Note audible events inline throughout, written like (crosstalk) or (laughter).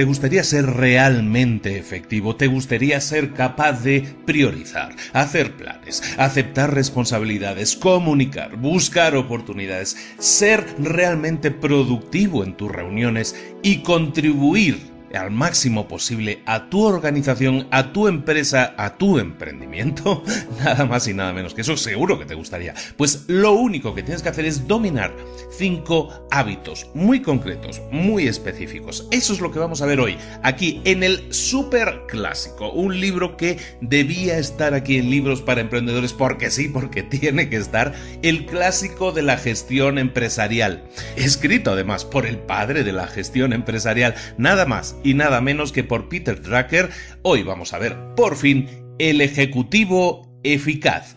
¿Te gustaría ser realmente efectivo? ¿Te gustaría ser capaz de priorizar, hacer planes, aceptar responsabilidades, comunicar, buscar oportunidades, ser realmente productivo en tus reuniones y contribuir al máximo posible a tu organización, a tu empresa, a tu emprendimiento, (laughs) nada más y nada menos que eso seguro que te gustaría. Pues lo único que tienes que hacer es dominar cinco hábitos muy concretos, muy específicos. Eso es lo que vamos a ver hoy, aquí en el Super Clásico, un libro que debía estar aquí en Libros para Emprendedores porque sí, porque (laughs) tiene que estar, el clásico de la gestión empresarial, escrito además por el padre de la gestión empresarial, nada más y nada menos que por Peter Drucker, hoy vamos a ver por fin el Ejecutivo Eficaz.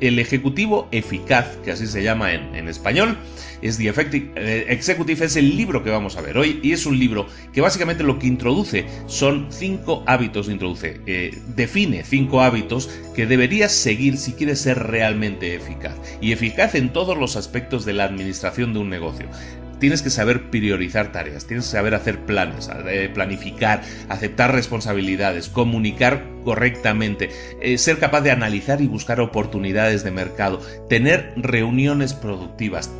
El Ejecutivo Eficaz, que así se llama en, español, es The Effective eh, Executive, es el libro que vamos a ver hoy y es un libro que básicamente lo que introduce son cinco hábitos, introduce, eh, define cinco hábitos que deberías seguir si quieres ser realmente eficaz y eficaz en todos los aspectos de la administración de un negocio tienes que saber priorizar tareas, tienes que saber hacer planes, eh, planificar, aceptar responsabilidades, comunicar correctamente, eh, ser capaz de analizar y buscar oportunidades de mercado, tener reuniones productivas,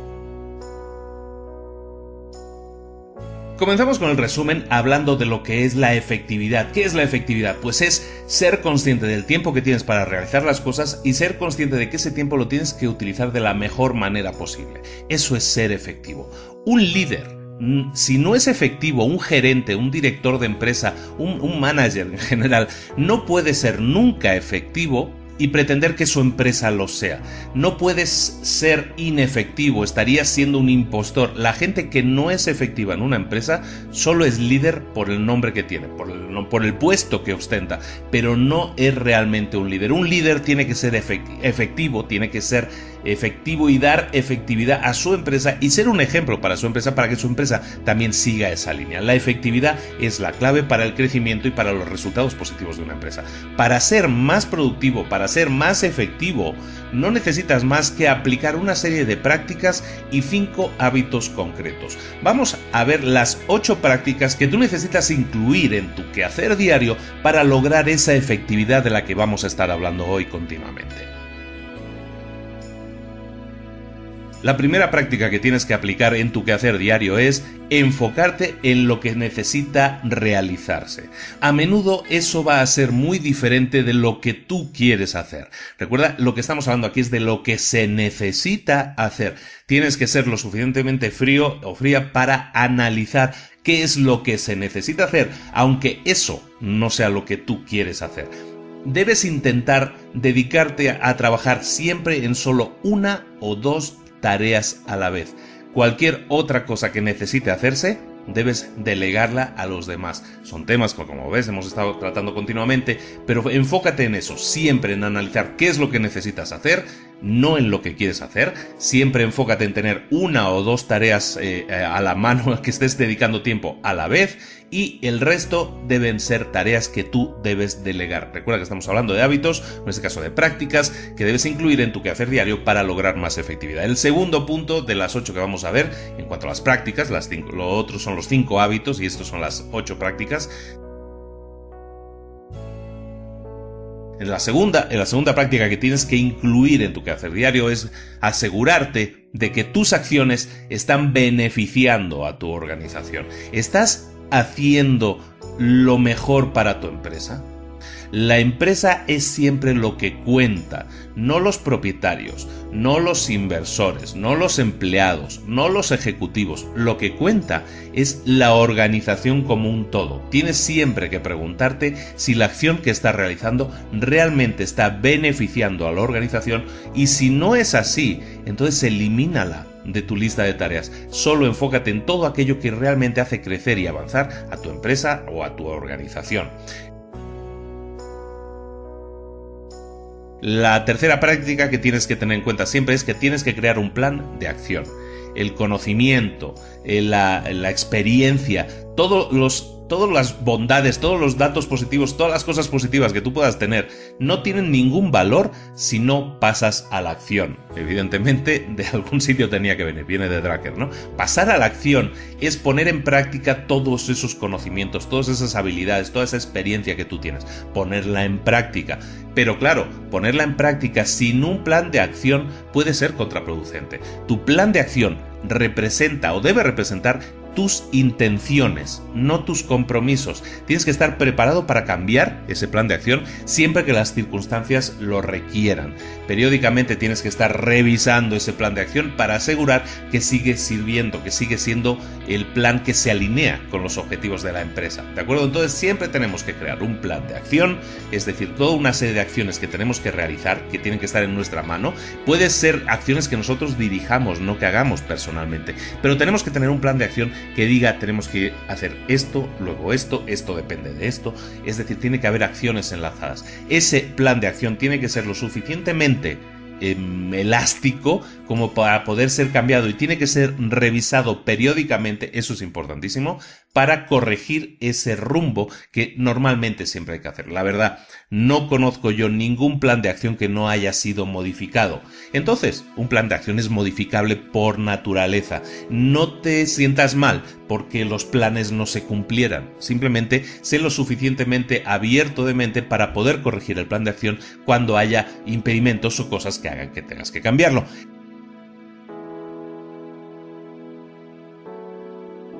Comenzamos con el resumen hablando de lo que es la efectividad. ¿Qué es la efectividad? Pues es ser consciente del tiempo que tienes para realizar las cosas y ser consciente de que ese tiempo lo tienes que utilizar de la mejor manera posible. Eso es ser efectivo. Un líder mm, si no es efectivo, un gerente, un director de empresa, un, un, manager en general, no puede ser nunca efectivo y pretender que su empresa lo sea. No puedes ser inefectivo, estarías siendo un impostor. La gente que no es efectiva en una empresa solo es líder por el nombre que tiene, por el, por el puesto que ostenta, pero no es realmente un líder. Un líder tiene que ser efectivo, tiene que ser efectivo y dar efectividad a su empresa y ser un ejemplo para su empresa para que su empresa también siga esa línea. La efectividad es la clave para el crecimiento y para los resultados positivos de una empresa. Para ser más productivo, para ser más efectivo, no necesitas más que aplicar una serie de prácticas y cinco hábitos concretos. Vamos a ver las ocho prácticas que tú necesitas incluir en tu quehacer diario para lograr esa efectividad de la que vamos a estar hablando hoy continuamente. La primera práctica que tienes que aplicar en tu quehacer diario es enfocarte en lo que necesita realizarse. A menudo eso va a ser muy diferente de lo que tú quieres hacer. Recuerda, lo que estamos hablando aquí es de lo que se necesita hacer. Tienes que ser lo suficientemente frío o fría para analizar qué es lo que se necesita hacer, aunque eso no sea lo que tú quieres hacer debes intentar dedicarte a, trabajar siempre en solo una o dos tareas a la vez. Cualquier otra cosa que necesite hacerse, debes delegarla a los demás. Son temas que, como ves, hemos estado tratando continuamente, pero enfócate en eso, siempre en analizar qué es lo que necesitas hacer, no en lo que quieres hacer. Siempre enfócate en tener una o dos tareas eh, a la mano (laughs) que estés dedicando tiempo a la vez y el resto deben ser tareas que tú debes delegar. Recuerda que estamos hablando de hábitos, en este caso de prácticas, que debes incluir en tu quehacer diario para lograr más efectividad. El segundo punto de las ocho que vamos a ver en cuanto a las prácticas, lo otro son los cinco hábitos y estos son las ocho prácticas, En la segunda, en la segunda práctica que tienes que incluir en tu quehacer diario es asegurarte de que tus acciones están beneficiando a tu organización. ¿Estás haciendo lo mejor para tu empresa? La empresa es siempre lo que cuenta, no los propietarios, no los inversores, no los empleados, no los ejecutivos. Lo que cuenta es la organización como un todo. Tienes siempre que preguntarte si la acción que estás realizando realmente está beneficiando a la organización y si no es así, entonces elimínala de tu lista de tareas. Solo enfócate en todo aquello que realmente hace crecer y avanzar a tu empresa o a tu organización. La tercera práctica que tienes que tener en cuenta siempre es que tienes que crear un plan de acción. El conocimiento, eh, la, la experiencia, todos los todas las bondades, todos los datos positivos, todas las cosas positivas que tú puedas tener, no tienen ningún valor si no pasas a la acción. Evidentemente, de (laughs) algún sitio tenía que venir, viene de Drucker, ¿no? Pasar a la acción es poner en práctica todos esos conocimientos, todas esas habilidades, toda esa experiencia que tú tienes, ponerla en práctica. Pero claro, ponerla en práctica sin un plan de acción puede ser contraproducente. Tu plan de acción representa o debe representar tus intenciones, no tus compromisos. Tienes que estar preparado para cambiar ese plan de acción siempre que las circunstancias lo requieran. Periódicamente tienes que estar revisando ese plan de acción para asegurar que sigue sirviendo, que sigue siendo el plan que se alinea con los objetivos de la empresa. ¿De acuerdo? Entonces siempre tenemos que crear un plan de acción, es decir, toda una serie de acciones que tenemos que realizar, que tienen que estar en nuestra mano. Puede ser acciones que nosotros dirijamos, no que hagamos personalmente, pero tenemos que tener un plan de acción que diga tenemos que hacer esto, luego esto, esto depende de esto, es decir, tiene que haber acciones enlazadas. Ese plan de acción tiene que ser lo suficientemente em, elástico como para poder ser cambiado y tiene que ser revisado periódicamente, eso es importantísimo, para corregir ese rumbo que normalmente siempre hay que hacer. La verdad, no conozco yo ningún plan de acción que no haya sido modificado. Entonces, un plan de acción es modificable por naturaleza. No te sientas mal porque los planes no se cumplieran. Simplemente sé lo suficientemente abierto de mente para poder corregir el plan de acción cuando haya impedimentos o cosas que hagan que tengas que cambiarlo.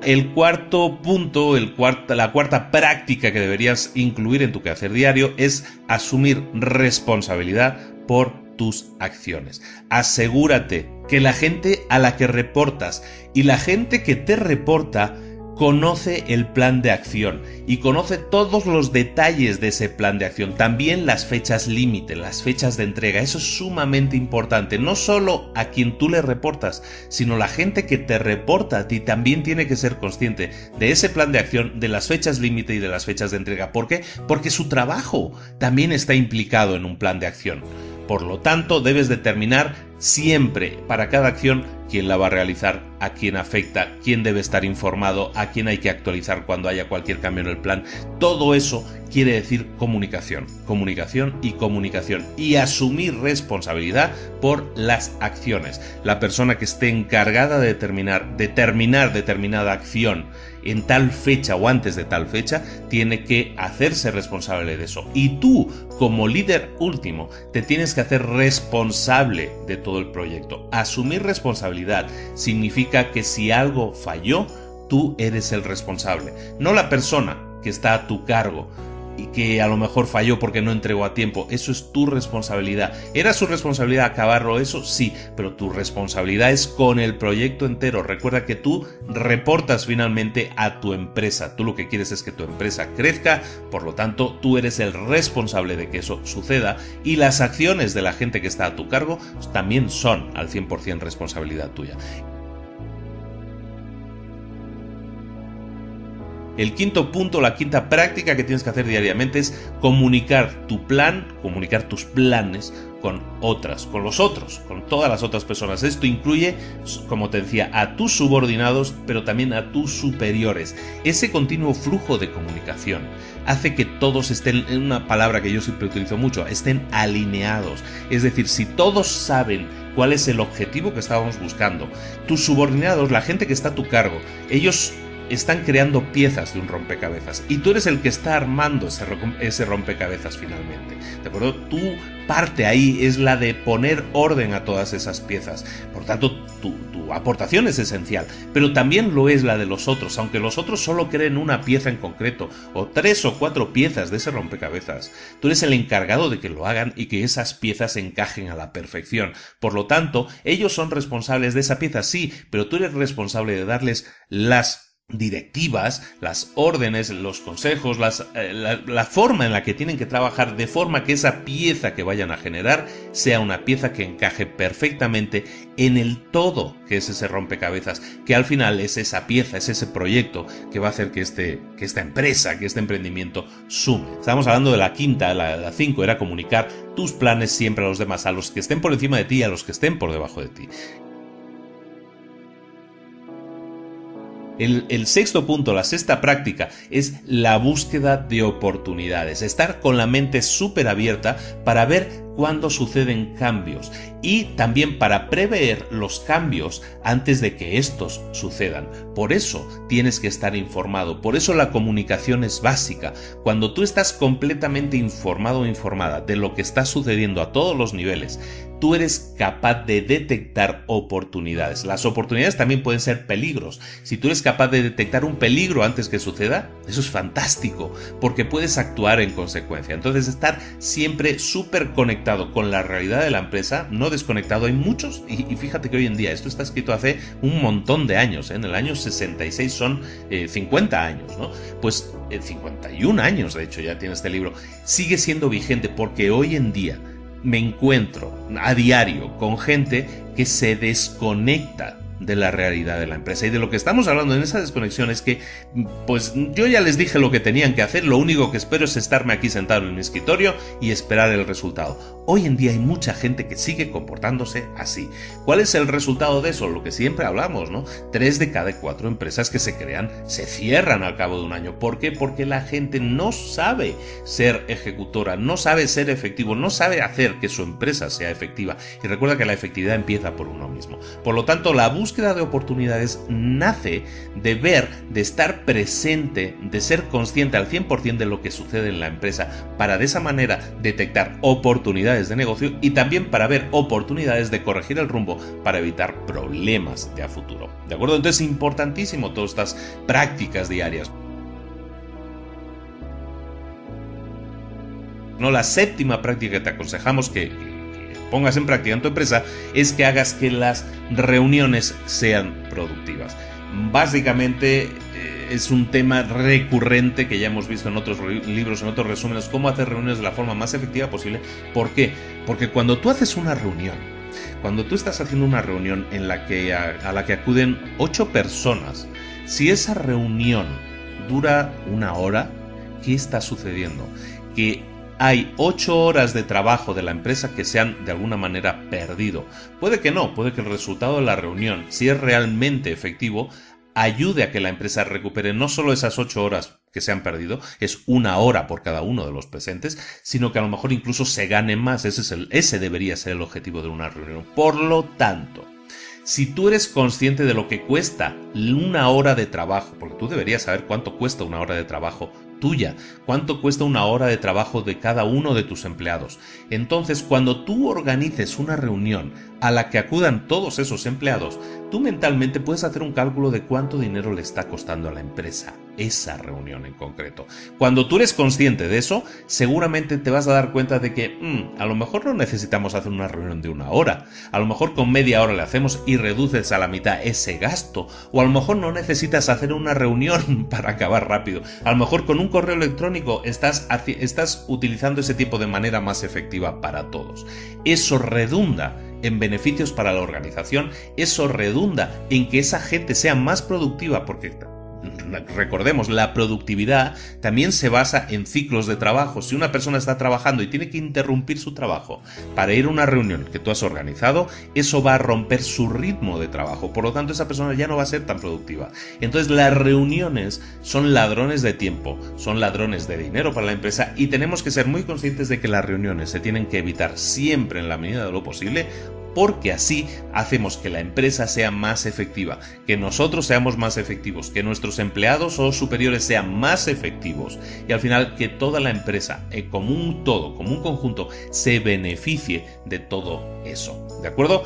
El cuarto punto, el la cuarta práctica que deberías incluir en tu quehacer diario es asumir responsabilidad por tus acciones. Asegúrate que la gente a la que reportas y la gente que te reporta conoce el plan de acción y conoce todos los detalles de ese plan de acción, también las fechas límite, las fechas de entrega. Eso es sumamente importante, no solo a quien tú le reportas, sino la gente que te reporta a ti también tiene que ser consciente de ese plan de acción, de las fechas límite y de las fechas de entrega. ¿Por qué? Porque su trabajo también está implicado en un plan de acción. Por lo tanto, debes determinar siempre para cada acción quién la va a realizar, a quién afecta, quién debe estar informado, a quién hay que actualizar cuando haya cualquier cambio en el plan. Todo eso quiere decir comunicación, comunicación y comunicación y asumir responsabilidad por las acciones. La persona que esté encargada de determinar, determinar determinada acción en tal fecha o antes de tal fecha, tiene que hacerse responsable de eso. Y tú, como líder último, te tienes que hacer responsable de todo el proyecto. Asumir responsabilidad significa que si algo falló, tú eres el responsable, no la persona que está a tu cargo y que a lo mejor falló porque no entregó a tiempo. Eso es tu responsabilidad. ¿Era su responsabilidad acabarlo eso? Sí, pero tu responsabilidad es con el proyecto entero. Recuerda que tú reportas finalmente a tu empresa. Tú lo que quieres es que tu empresa crezca, por lo tanto tú eres el responsable de que eso suceda y las acciones de la gente que está a tu cargo también son al 100% responsabilidad tuya. El quinto punto, la quinta práctica que tienes que hacer diariamente es comunicar tu plan, comunicar tus planes con otras, con los otros, con todas las otras personas. Esto incluye, como te decía, a tus subordinados, pero también a tus superiores. Ese continuo flujo de comunicación hace que todos estén, en una palabra que yo siempre utilizo mucho, estén alineados. Es decir, si todos saben cuál es el objetivo que estábamos buscando, tus subordinados, la gente que está a tu cargo, ellos están creando piezas de un rompecabezas y tú eres el que está armando ese, rompecabezas finalmente. ¿De acuerdo? Tu parte ahí es la de poner orden a todas esas piezas. Por tanto, tu, tu aportación es esencial, pero también lo es la de los otros, aunque los otros solo creen una pieza en concreto o tres o cuatro piezas de ese rompecabezas. Tú eres el encargado de que lo hagan y que esas piezas encajen a la perfección. Por lo tanto, ellos son responsables de esa pieza, sí, pero tú eres responsable de darles las directivas, las órdenes, los consejos, eh, la, forma en la que tienen que trabajar de forma que esa pieza que vayan a generar sea una pieza que encaje perfectamente en el todo que es ese rompecabezas, que al final es esa pieza, es ese proyecto que va a hacer que, este, que esta empresa, que este emprendimiento sume. Estamos hablando de la quinta, la, la cinco, era comunicar tus planes siempre a los demás, a los que estén por encima de ti y a los que estén por debajo de ti. El, sexto punto, la sexta práctica, es la búsqueda de oportunidades. Estar con la mente súper abierta para ver cuándo suceden cambios y también para prever los cambios antes de que estos sucedan. Por eso tienes que estar informado, por eso la comunicación es básica. Cuando tú estás completamente informado o informada de lo que está sucediendo a todos los niveles, tú eres capaz de detectar oportunidades. Las oportunidades también pueden ser peligros. Si tú eres capaz de detectar un peligro antes que suceda, eso es fantástico, porque puedes actuar en consecuencia. Entonces estar siempre súper conectado con la realidad de la empresa, no desconectado. Hay muchos, y, fíjate que hoy en día, esto está escrito hace un montón de años, ¿eh? en el año 66 son 50 eh, años, ¿no? Pues 51 eh, años, de hecho, ya tiene este libro, sigue siendo vigente porque hoy en día me encuentro a diario con gente que se desconecta de la realidad de la empresa. Y de lo que estamos hablando en esa desconexión es que, pues yo ya les dije lo que tenían que hacer, lo único que espero es estarme aquí sentado en mi escritorio y esperar el resultado. Hoy en día hay mucha gente que sigue comportándose así. ¿Cuál es el resultado de eso? Lo que siempre hablamos, ¿no? Tres de cada cuatro empresas que se crean se cierran al cabo de un año. ¿Por qué? Porque la gente no sabe ser ejecutora, no sabe ser efectivo, no sabe hacer que su empresa sea efectiva. Y recuerda que la efectividad empieza por uno mismo. Por lo tanto, la búsqueda de oportunidades nace de ver, de estar presente, de ser consciente al 100% de lo que sucede en la empresa, para de esa manera detectar oportunidades de negocio y también para ver oportunidades de corregir el rumbo para evitar problemas de a futuro. ¿De acuerdo? Entonces es importantísimo todas estas prácticas diarias. No, la séptima práctica que te aconsejamos que, pongas en práctica en tu empresa es que hagas que las reuniones sean productivas. Básicamente es un tema recurrente que ya hemos visto en otros libros, en otros resúmenes, cómo hacer reuniones de la forma más efectiva posible. ¿Por qué? Porque cuando tú haces una reunión, cuando tú estás haciendo una reunión en la que a, la que acuden ocho personas, si esa reunión dura una hora, ¿qué está sucediendo? Que hay ocho horas de trabajo de la empresa que se han de alguna manera perdido. Puede que no, puede que el resultado de la reunión, si es realmente efectivo, ayude a que la empresa recupere no solo esas ocho horas que se han perdido, es una hora por cada uno de los presentes, sino que a lo mejor incluso se gane más. Ese, es el, ese debería ser el objetivo de una reunión. Por lo tanto, si tú eres consciente de lo que cuesta una hora de trabajo, porque tú deberías saber cuánto cuesta una hora de trabajo tuya, cuánto cuesta una hora de trabajo de cada uno de tus empleados. Entonces, cuando tú organices una reunión a la que acudan todos esos empleados, tú mentalmente puedes hacer un cálculo de cuánto dinero le está costando a la empresa esa reunión en concreto. Cuando tú eres consciente de eso, seguramente te vas a dar cuenta de que mm, a lo mejor no necesitamos hacer una reunión de una hora, a lo mejor con media hora le hacemos y reduces a la mitad ese gasto, o a lo mejor no necesitas hacer una reunión (laughs) para acabar rápido, a lo mejor con un correo electrónico estás, estás utilizando ese tipo de manera más efectiva para todos. Eso redunda en beneficios para la organización, eso redunda en que esa gente sea más productiva porque recordemos, la productividad también se basa en ciclos de trabajo. Si una persona está trabajando y tiene que interrumpir su trabajo para ir a una reunión que tú has organizado, eso va a romper su ritmo de trabajo. Por lo tanto, esa persona ya no va a ser tan productiva. Entonces, las reuniones son ladrones de tiempo, son ladrones de dinero para la empresa y tenemos que ser muy conscientes de que las reuniones se tienen que evitar siempre en la medida de lo posible porque así hacemos que la empresa sea más efectiva, que nosotros seamos más efectivos, que nuestros empleados o superiores sean más efectivos y al final que toda la empresa, eh, como un todo, como un conjunto, se beneficie de todo eso. ¿De acuerdo?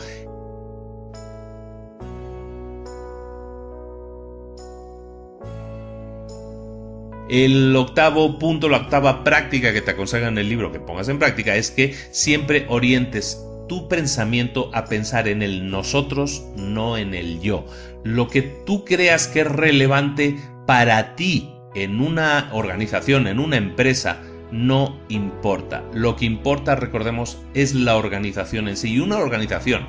El octavo punto, la octava práctica que te aconseja en el libro que pongas en práctica es que siempre orientes tu pensamiento a pensar en el nosotros, no en el yo. Lo que tú creas que es relevante para ti en una organización, en una empresa, no importa. Lo que importa, recordemos, es la organización en sí. Y una organización,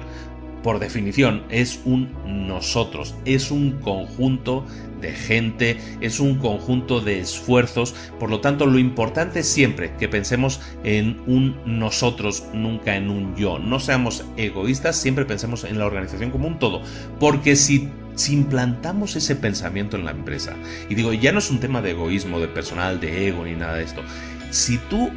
por definición, es un nosotros, es un conjunto de gente, es un conjunto de esfuerzos, por lo tanto lo importante es siempre que pensemos en un nosotros, nunca en un yo, no seamos egoístas, siempre pensemos en la organización como un todo, porque si si implantamos ese pensamiento en la empresa, y digo, ya no es un tema de egoísmo, de personal, de ego, ni nada de esto, si tú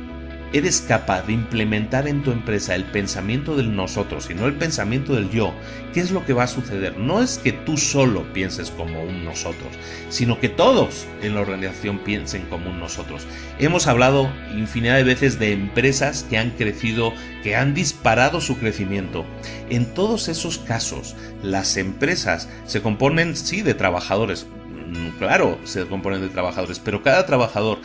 eres capaz de implementar en tu empresa el pensamiento del nosotros y no el pensamiento del yo, ¿qué es lo que va a suceder? No es que tú solo pienses como un nosotros, sino que todos en la organización piensen como un nosotros. Hemos hablado infinidad de veces de empresas que han crecido, que han disparado su crecimiento. En todos esos casos, las empresas se componen, sí, de trabajadores, mm, claro, se componen de trabajadores, pero cada trabajador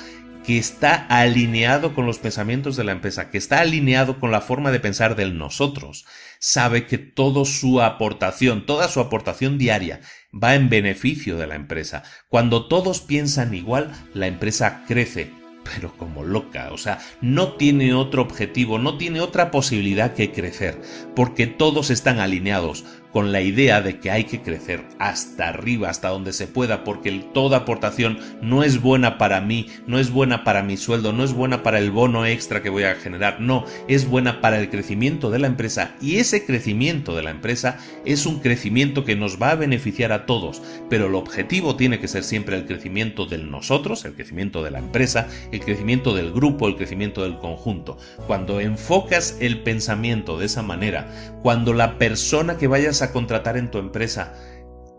que está alineado con los pensamientos de la empresa, que está alineado con la forma de pensar del nosotros, sabe que toda su aportación, toda su aportación diaria va en beneficio de la empresa. Cuando todos piensan igual, la empresa crece, pero como loca, o sea, no tiene otro objetivo, no tiene otra posibilidad que crecer, porque todos están alineados con la idea de que hay que crecer hasta arriba, hasta donde se pueda, porque toda aportación no es buena para mí, no es buena para mi sueldo, no es buena para el bono extra que voy a generar, no, es buena para el crecimiento de la empresa y ese crecimiento de la empresa es un crecimiento que nos va a beneficiar a todos, pero el objetivo tiene que ser siempre el crecimiento del nosotros, el crecimiento de la empresa, el crecimiento del grupo, el crecimiento del conjunto. Cuando enfocas el pensamiento de esa manera, cuando la persona que vayas a contratar en tu empresa.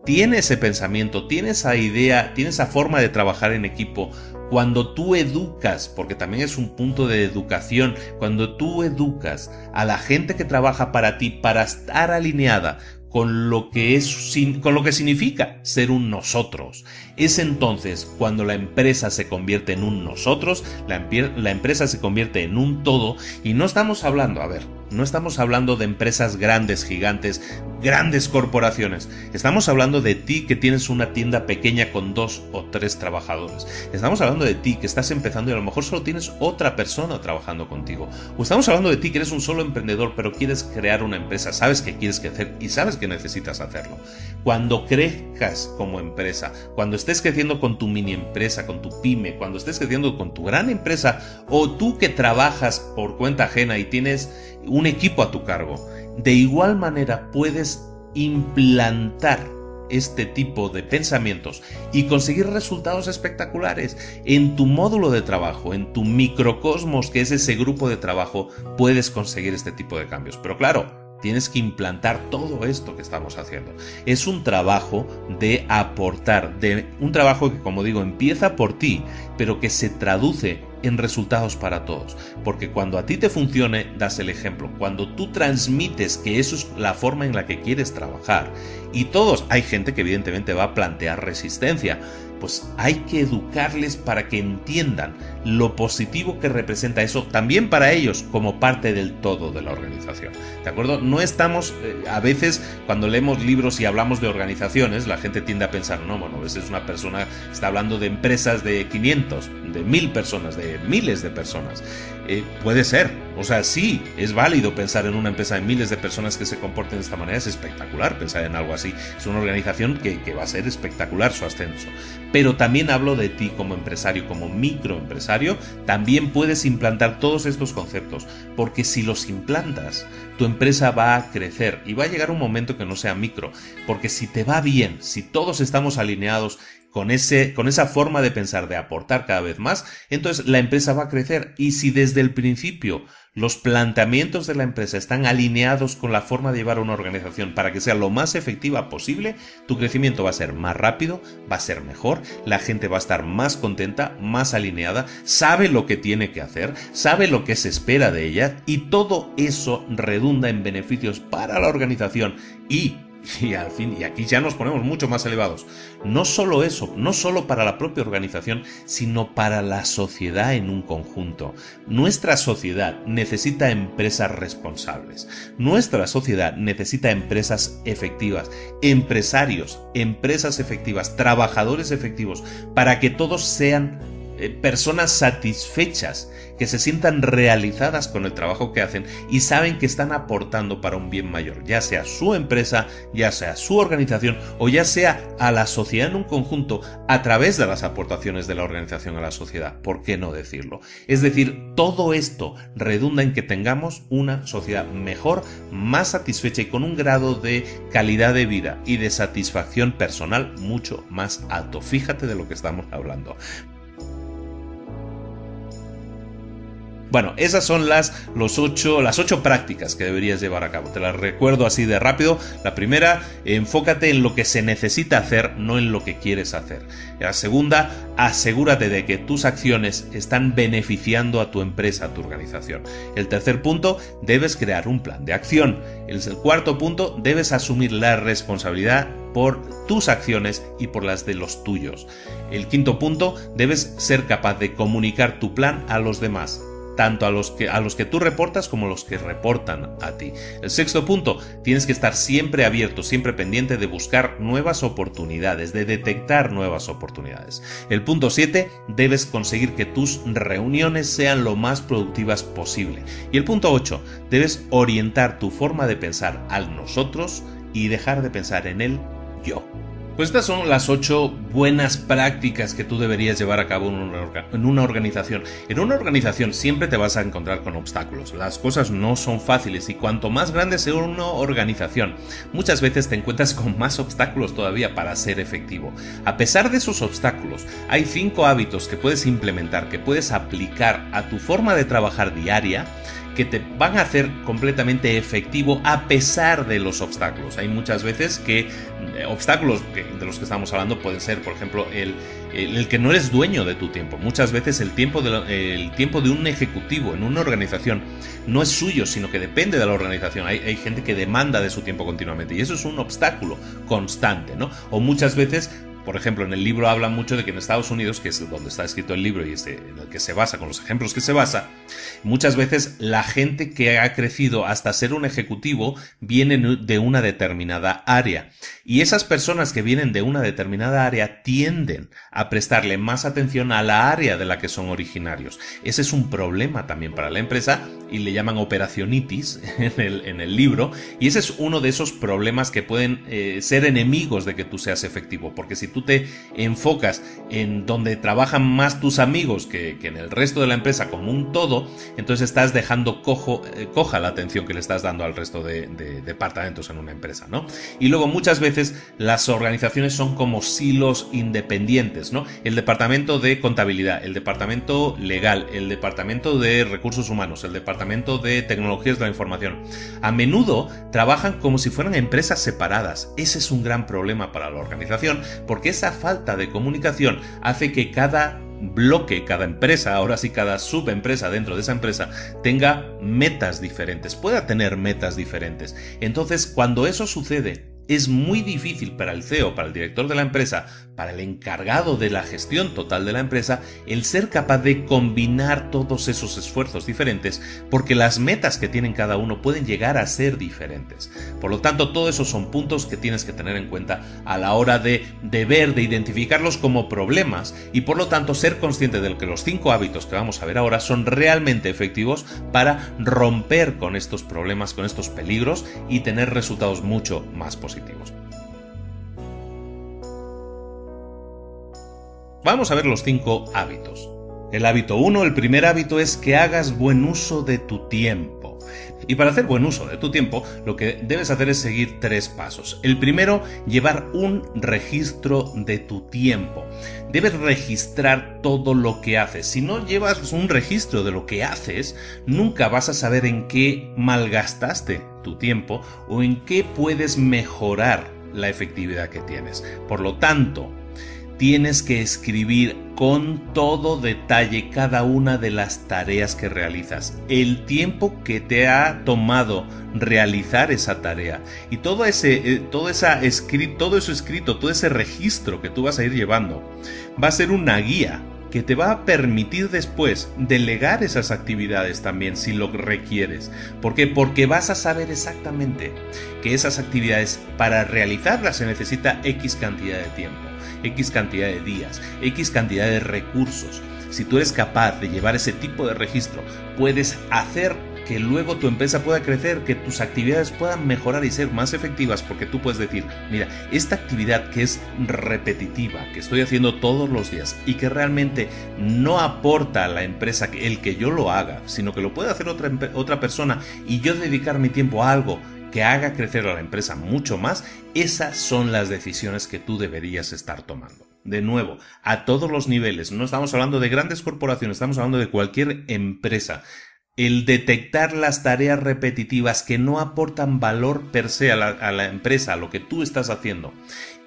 Tiene ese pensamiento, tiene esa idea, tiene esa forma de trabajar en equipo, cuando tú educas, porque también es un punto de educación, cuando tú educas a la gente que trabaja para ti para estar alineada con lo que es con lo que significa ser un nosotros. Es entonces cuando la empresa se convierte en un nosotros, la, la empresa se convierte en un todo y no estamos hablando, a ver, no estamos hablando de empresas grandes, gigantes, grandes corporaciones. Estamos hablando de ti que tienes una tienda pequeña con dos o tres trabajadores. Estamos hablando de ti que estás empezando y a lo mejor solo tienes otra persona trabajando contigo. O estamos hablando de ti que eres un solo emprendedor pero quieres crear una empresa, sabes que quieres crecer y sabes que necesitas hacerlo. Cuando crezcas como empresa, cuando estés creciendo con tu mini empresa, con tu pyme, cuando estés creciendo con tu gran empresa o tú que trabajas por cuenta ajena y tienes un equipo a tu cargo. De igual manera puedes implantar este tipo de pensamientos y conseguir resultados espectaculares en tu módulo de trabajo, en tu microcosmos que es ese grupo de trabajo, puedes conseguir este tipo de cambios. Pero claro, Tienes que implantar todo esto que estamos haciendo. Es un trabajo de aportar, de un trabajo que, como digo, empieza por ti, pero que se traduce en resultados para todos. Porque cuando a ti te funcione, das el ejemplo. Cuando tú transmites que eso es la forma en la que quieres trabajar, y todos, hay gente que evidentemente va a plantear resistencia, pues hay que educarles para que entiendan lo positivo que representa eso también para ellos como parte del todo de la organización. ¿De acuerdo? No estamos, eh, a veces cuando leemos libros y hablamos de organizaciones, la gente tiende a pensar, no, bueno, esa es una persona, está hablando de empresas de 500, de 1000 personas, de miles de personas. Eh, puede ser, o sea, sí, es válido pensar en una empresa de miles de personas que se comporten de esta manera, es espectacular pensar en algo así. Es una organización que, va a ser espectacular su ascenso. Pero también hablo de ti como empresario, como microempresario, también puedes implantar todos estos conceptos, porque si los implantas, tu empresa va a crecer y va a llegar un momento que no sea micro, porque si te va bien, si todos estamos alineados con, ese, con esa forma de pensar, de aportar cada vez más, entonces la empresa va a crecer. Y si desde el principio los planteamientos de la empresa están alineados con la forma de llevar una organización para que sea lo más efectiva posible, tu crecimiento va a ser más rápido, va a ser mejor, la gente va a estar más contenta, más alineada, sabe lo que tiene que hacer, sabe lo que se espera de ella y todo eso redunda en beneficios para la organización y (laughs) y al fin, y aquí ya nos ponemos mucho más elevados. No solo eso, no solo para la propia organización, sino para la sociedad en un conjunto. Nuestra sociedad necesita empresas responsables. Nuestra sociedad necesita empresas efectivas, empresarios, empresas efectivas, trabajadores efectivos, para que todos sean eh, personas satisfechas, que se sientan realizadas con el trabajo que hacen y saben que están aportando para un bien mayor, ya sea su empresa, ya sea su organización o ya sea a la sociedad en un conjunto a través de las aportaciones de la organización a la sociedad. ¿Por qué no decirlo? Es decir, todo esto redunda en que tengamos una sociedad mejor, más satisfecha y con un grado de calidad de vida y de satisfacción personal mucho más alto. Fíjate de lo que estamos hablando. Bueno, esas son las, los ocho, las ocho prácticas que deberías llevar a cabo. Te las recuerdo así de rápido. La primera, enfócate en lo que se necesita hacer, no en lo que quieres hacer. La segunda, asegúrate de que tus acciones están beneficiando a tu empresa, a tu organización. El tercer punto, debes crear un plan de acción. El cuarto punto, debes asumir la responsabilidad por tus acciones y por las de los tuyos. El quinto punto, debes ser capaz de comunicar tu plan a los demás tanto a los, que, a los que tú reportas como a los que reportan a ti. El sexto punto, tienes que estar siempre abierto, siempre pendiente de buscar nuevas oportunidades, de detectar nuevas oportunidades. El punto siete, debes conseguir que tus reuniones sean lo más productivas posible. Y el punto ocho, debes orientar tu forma de pensar al nosotros y dejar de pensar en el yo. Pues estas son las ocho buenas prácticas que tú deberías llevar a cabo en una, organización. En una organización siempre te vas a encontrar con obstáculos. Las cosas no son fáciles y cuanto más grande sea una organización, muchas veces te encuentras con más obstáculos todavía para ser efectivo. A pesar de esos obstáculos, hay cinco hábitos que puedes implementar, que puedes aplicar a tu forma de trabajar diaria que te van a hacer completamente efectivo a pesar de los obstáculos. Hay muchas veces que eh, obstáculos de los que estamos hablando pueden ser, por ejemplo, el, el, que no eres dueño de tu tiempo. Muchas veces el tiempo, de, tiempo de un ejecutivo en una organización no es suyo, sino que depende de la organización. Hay, hay, gente que demanda de su tiempo continuamente y eso es un obstáculo constante, ¿no? O muchas veces por ejemplo, en el libro habla mucho de que en Estados Unidos, que es donde está escrito el libro y es en el que se basa, con los ejemplos que se basa, muchas veces la gente que ha crecido hasta ser un ejecutivo viene de una determinada área. Y esas personas que vienen de una determinada área tienden a prestarle más atención a la área de la que son originarios. Ese es un problema también para la empresa y le llaman operacionitis (laughs) en el, en el libro. Y ese es uno de esos problemas que pueden eh, ser enemigos de que tú seas efectivo. Porque si tú te enfocas en donde trabajan más tus amigos que, en el resto de la empresa como un todo, entonces estás dejando cojo, eh, coja la atención que le estás dando al resto de, de departamentos en una empresa, ¿no? Y luego muchas veces las organizaciones son como silos independientes, ¿no? El departamento de contabilidad, el departamento legal, el departamento de recursos humanos, el departamento de tecnologías de la información. A menudo trabajan como si fueran empresas separadas. Ese es un gran problema para la organización porque esa falta de comunicación hace que cada bloque, cada empresa, ahora sí cada subempresa dentro de esa empresa, tenga metas diferentes, pueda tener metas diferentes. Entonces, cuando eso sucede, es muy difícil para el CEO, para el director de la empresa, para el encargado de la gestión total de la empresa, el ser capaz de combinar todos esos esfuerzos diferentes, porque las metas que tienen cada uno pueden llegar a ser diferentes. Por lo tanto, todos esos son puntos que tienes que tener en cuenta a la hora de, ver, de identificarlos como problemas y por lo tanto ser consciente de que los cinco hábitos que vamos a ver ahora son realmente efectivos para romper con estos problemas, con estos peligros y tener resultados mucho más positivos. Vamos a ver los cinco hábitos. El hábito 1, el primer hábito es que hagas buen uso de tu tiempo. Y para hacer buen uso de tu tiempo, lo que debes hacer es seguir tres pasos. El primero, llevar un registro de tu tiempo. Debes registrar todo lo que haces. Si no llevas un registro de lo que haces, nunca vas a saber en qué malgastaste tu tiempo o en qué puedes mejorar la efectividad que tienes. Por lo tanto, tienes que escribir con todo detalle cada una de las tareas que realizas, el tiempo que te ha tomado realizar esa tarea y todo ese eh, todo esa todo eso escrito, todo ese registro que tú vas a ir llevando va a ser una guía que te va a permitir después delegar esas actividades también si lo requieres. ¿Por qué? Porque vas a saber exactamente que esas actividades para realizarlas se necesita X cantidad de tiempo, X cantidad de días, X cantidad de recursos. si tú eres capaz de llevar ese tipo de registro, puedes hacer que luego tu empresa pueda crecer, que tus actividades puedan mejorar y ser más efectivas, porque tú puedes decir, mira, esta actividad que es repetitiva, que estoy haciendo todos los días y que realmente no aporta a la empresa el que yo lo haga, sino que lo puede hacer otra, otra persona y yo dedicar mi tiempo a algo que haga crecer a la empresa mucho más, esas son las decisiones que tú deberías estar tomando. De nuevo, a todos los niveles, no estamos hablando de grandes corporaciones, estamos hablando de cualquier empresa el detectar las tareas repetitivas que no aportan valor per se a la, empresa, a lo que tú estás haciendo,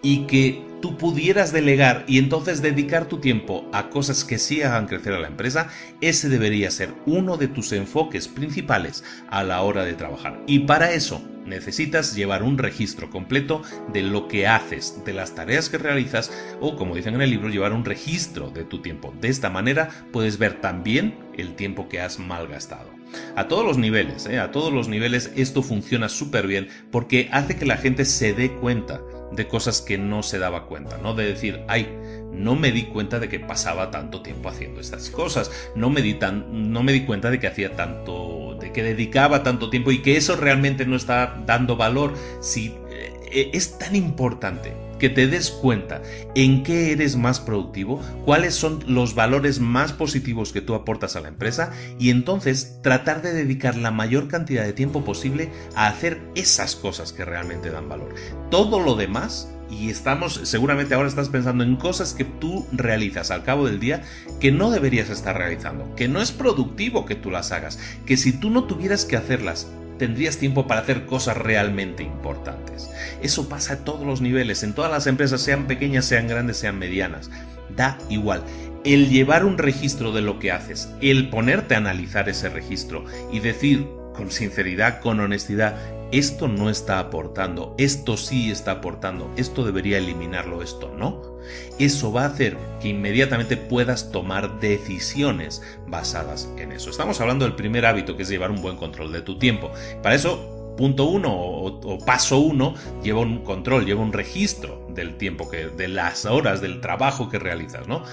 y que tú pudieras delegar y entonces dedicar tu tiempo a cosas que sí hagan crecer a la empresa, ese debería ser uno de tus enfoques principales a la hora de trabajar. Y para eso necesitas llevar un registro completo de lo que haces, de las tareas que realizas o, como dicen en el libro, llevar un registro de tu tiempo. De esta manera puedes ver también el tiempo que has malgastado. A todos los niveles, ¿eh? a todos los niveles esto funciona súper bien porque hace que la gente se dé cuenta de cosas que no se daba cuenta, ¿no? De decir, ay, no me di cuenta de que pasaba tanto tiempo haciendo estas cosas, no me di, tan, no me di cuenta de que hacía tanto, de que dedicaba tanto tiempo y que eso realmente no está dando valor. Si eh, es tan importante que te des cuenta en qué eres más productivo, cuáles son los valores más positivos que tú aportas a la empresa y entonces tratar de dedicar la mayor cantidad de tiempo posible a hacer esas cosas que realmente dan valor. Todo lo demás y estamos, seguramente ahora estás pensando en cosas que tú realizas al cabo del día que no deberías estar realizando, que no es productivo que tú las hagas, que si tú no tuvieras que hacerlas, tendrías tiempo para hacer cosas realmente importantes. Eso pasa a todos los niveles, en todas las empresas, sean pequeñas, sean grandes, sean medianas. Da igual. El llevar un registro de lo que haces, el ponerte a analizar ese registro y decir con sinceridad, con honestidad, esto no está aportando, esto sí está aportando, esto debería eliminarlo, esto no. Eso va a hacer que inmediatamente puedas tomar decisiones basadas en eso. Estamos hablando del primer hábito, que es llevar un buen control de tu tiempo. Para eso, punto uno o, paso uno, lleva un control, lleva un registro del tiempo, que, de las horas, del trabajo que realizas, ¿no?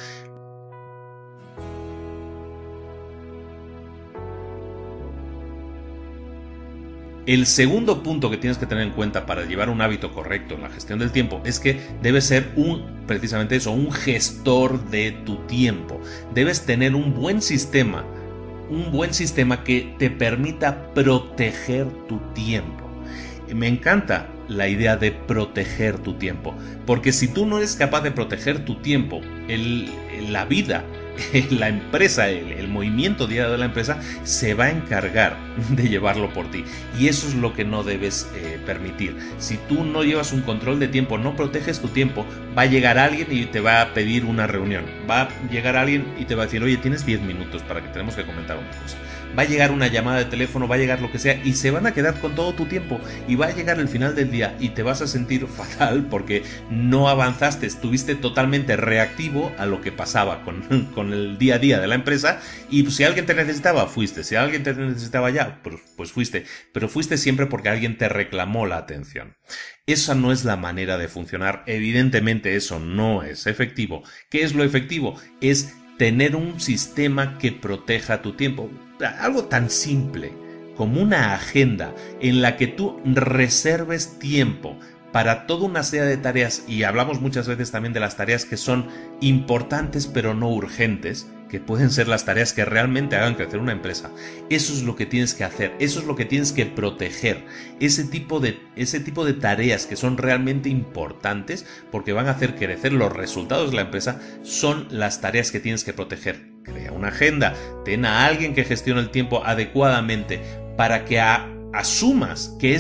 El segundo punto que tienes que tener en cuenta para llevar un hábito correcto en la gestión del tiempo es que debes ser un, precisamente eso, un gestor de tu tiempo. Debes tener un buen sistema, un buen sistema que te permita proteger tu tiempo. Me encanta la idea de proteger tu tiempo, porque si tú no eres capaz de proteger tu tiempo, la vida (laughs) la empresa, el, movimiento diario de la empresa, se va a encargar (laughs) de llevarlo por ti. Y eso es lo que no debes eh, permitir. Si tú no llevas un control de tiempo, no proteges tu tiempo, va a llegar alguien y te va a pedir una reunión. Va a llegar alguien y te va a decir, oye, tienes 10 minutos para que tenemos que comentar una cosa va a llegar una llamada de teléfono, va a llegar lo que sea y se van a quedar con todo tu tiempo y va a llegar el final del día y te vas a sentir (laughs) fatal porque no avanzaste, estuviste totalmente reactivo a lo que pasaba con, (laughs) con el día a día de la empresa y si alguien te necesitaba, fuiste, si alguien te necesitaba ya, pues, pues fuiste, pero fuiste siempre porque alguien te reclamó la atención. Esa no es la manera de funcionar, evidentemente eso no es efectivo. ¿Qué es lo efectivo? Es tener un sistema que proteja tu tiempo. Algo tan simple como una agenda en la que tú reserves tiempo para toda una serie de tareas y hablamos muchas veces también de las tareas que son importantes pero no urgentes, que pueden ser las tareas que realmente hagan crecer una empresa. Eso es lo que tienes que hacer, eso es lo que tienes que proteger. Ese tipo de, ese tipo de tareas que son realmente importantes porque van a hacer crecer los resultados de la empresa son las tareas que tienes que proteger. Crea una agenda, ten a alguien que gestione el tiempo adecuadamente para que asumas que,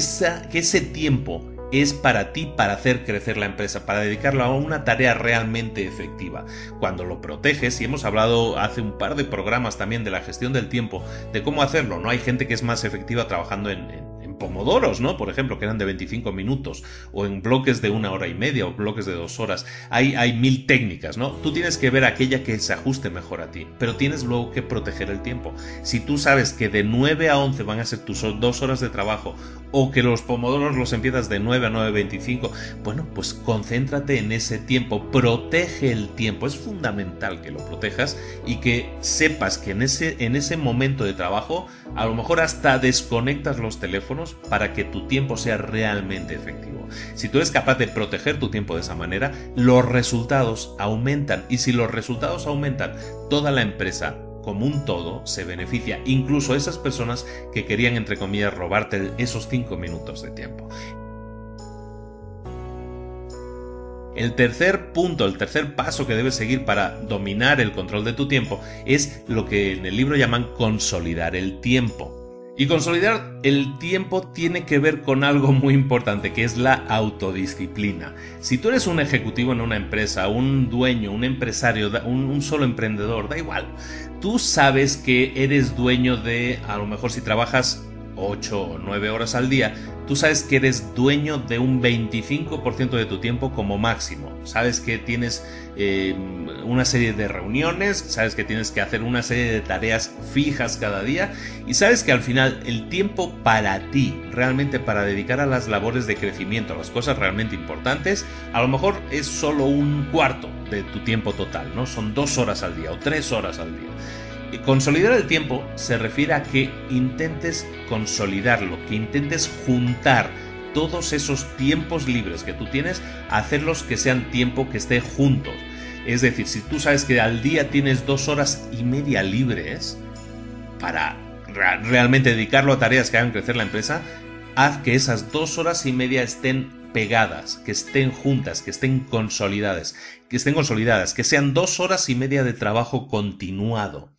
que ese tiempo es para ti para hacer crecer la empresa, para dedicarlo a una tarea realmente efectiva. Cuando lo proteges, y hemos hablado hace un par de programas también de la gestión del tiempo, de cómo hacerlo, ¿no? Hay gente que es más efectiva trabajando en, pomodoros, ¿no? Por ejemplo, que eran de 25 minutos, o en bloques de una hora y media, o bloques de dos horas. Hay, hay mil técnicas, ¿no? Tú tienes que ver aquella que se ajuste mejor a ti, pero tienes luego que proteger el tiempo. Si tú sabes que de 9 a 11 van a ser tus dos horas de trabajo, o que los pomodoros los empiezas de 9 a 9.25, bueno, pues concéntrate en ese tiempo, protege el tiempo, es fundamental que lo protejas y que sepas que en ese, en ese momento de trabajo a lo mejor hasta desconectas los teléfonos para que tu tiempo sea realmente efectivo. Si tú eres capaz de proteger tu tiempo de esa manera, los resultados aumentan y si los resultados aumentan, toda la empresa como un todo se beneficia, incluso esas personas que querían, entre comillas, robarte esos 5 minutos de tiempo. El tercer punto, el tercer paso que debes seguir para dominar el control de tu tiempo es lo que en el libro llaman consolidar el tiempo. Y consolidar el tiempo tiene que ver con algo muy importante, que es la autodisciplina. Si tú eres un ejecutivo en una empresa, un dueño, un empresario, un, solo emprendedor, da igual. Tú sabes que eres dueño de, a lo mejor si trabajas 8 o 9 horas al día, tú sabes que eres dueño de un 25% de tu tiempo como máximo. Sabes que tienes eh, una serie de reuniones, sabes que tienes que hacer una serie de tareas fijas cada día y sabes que al final el tiempo para ti, realmente para dedicar a las labores de crecimiento, a las cosas realmente importantes, a lo mejor es solo un cuarto de tu tiempo total, ¿no? Son dos horas al día o tres horas al día. Consolidar el tiempo se refiere a que intentes consolidarlo, que intentes juntar todos esos tiempos libres que tú tienes, hacerlos que sean tiempo que esté juntos. Es decir, si tú sabes que al día tienes dos horas y media libres para realmente dedicarlo a tareas que hagan crecer la empresa, haz que esas dos horas y media estén pegadas, que estén juntas, que estén consolidadas, que estén consolidadas, que sean dos horas y media de trabajo continuado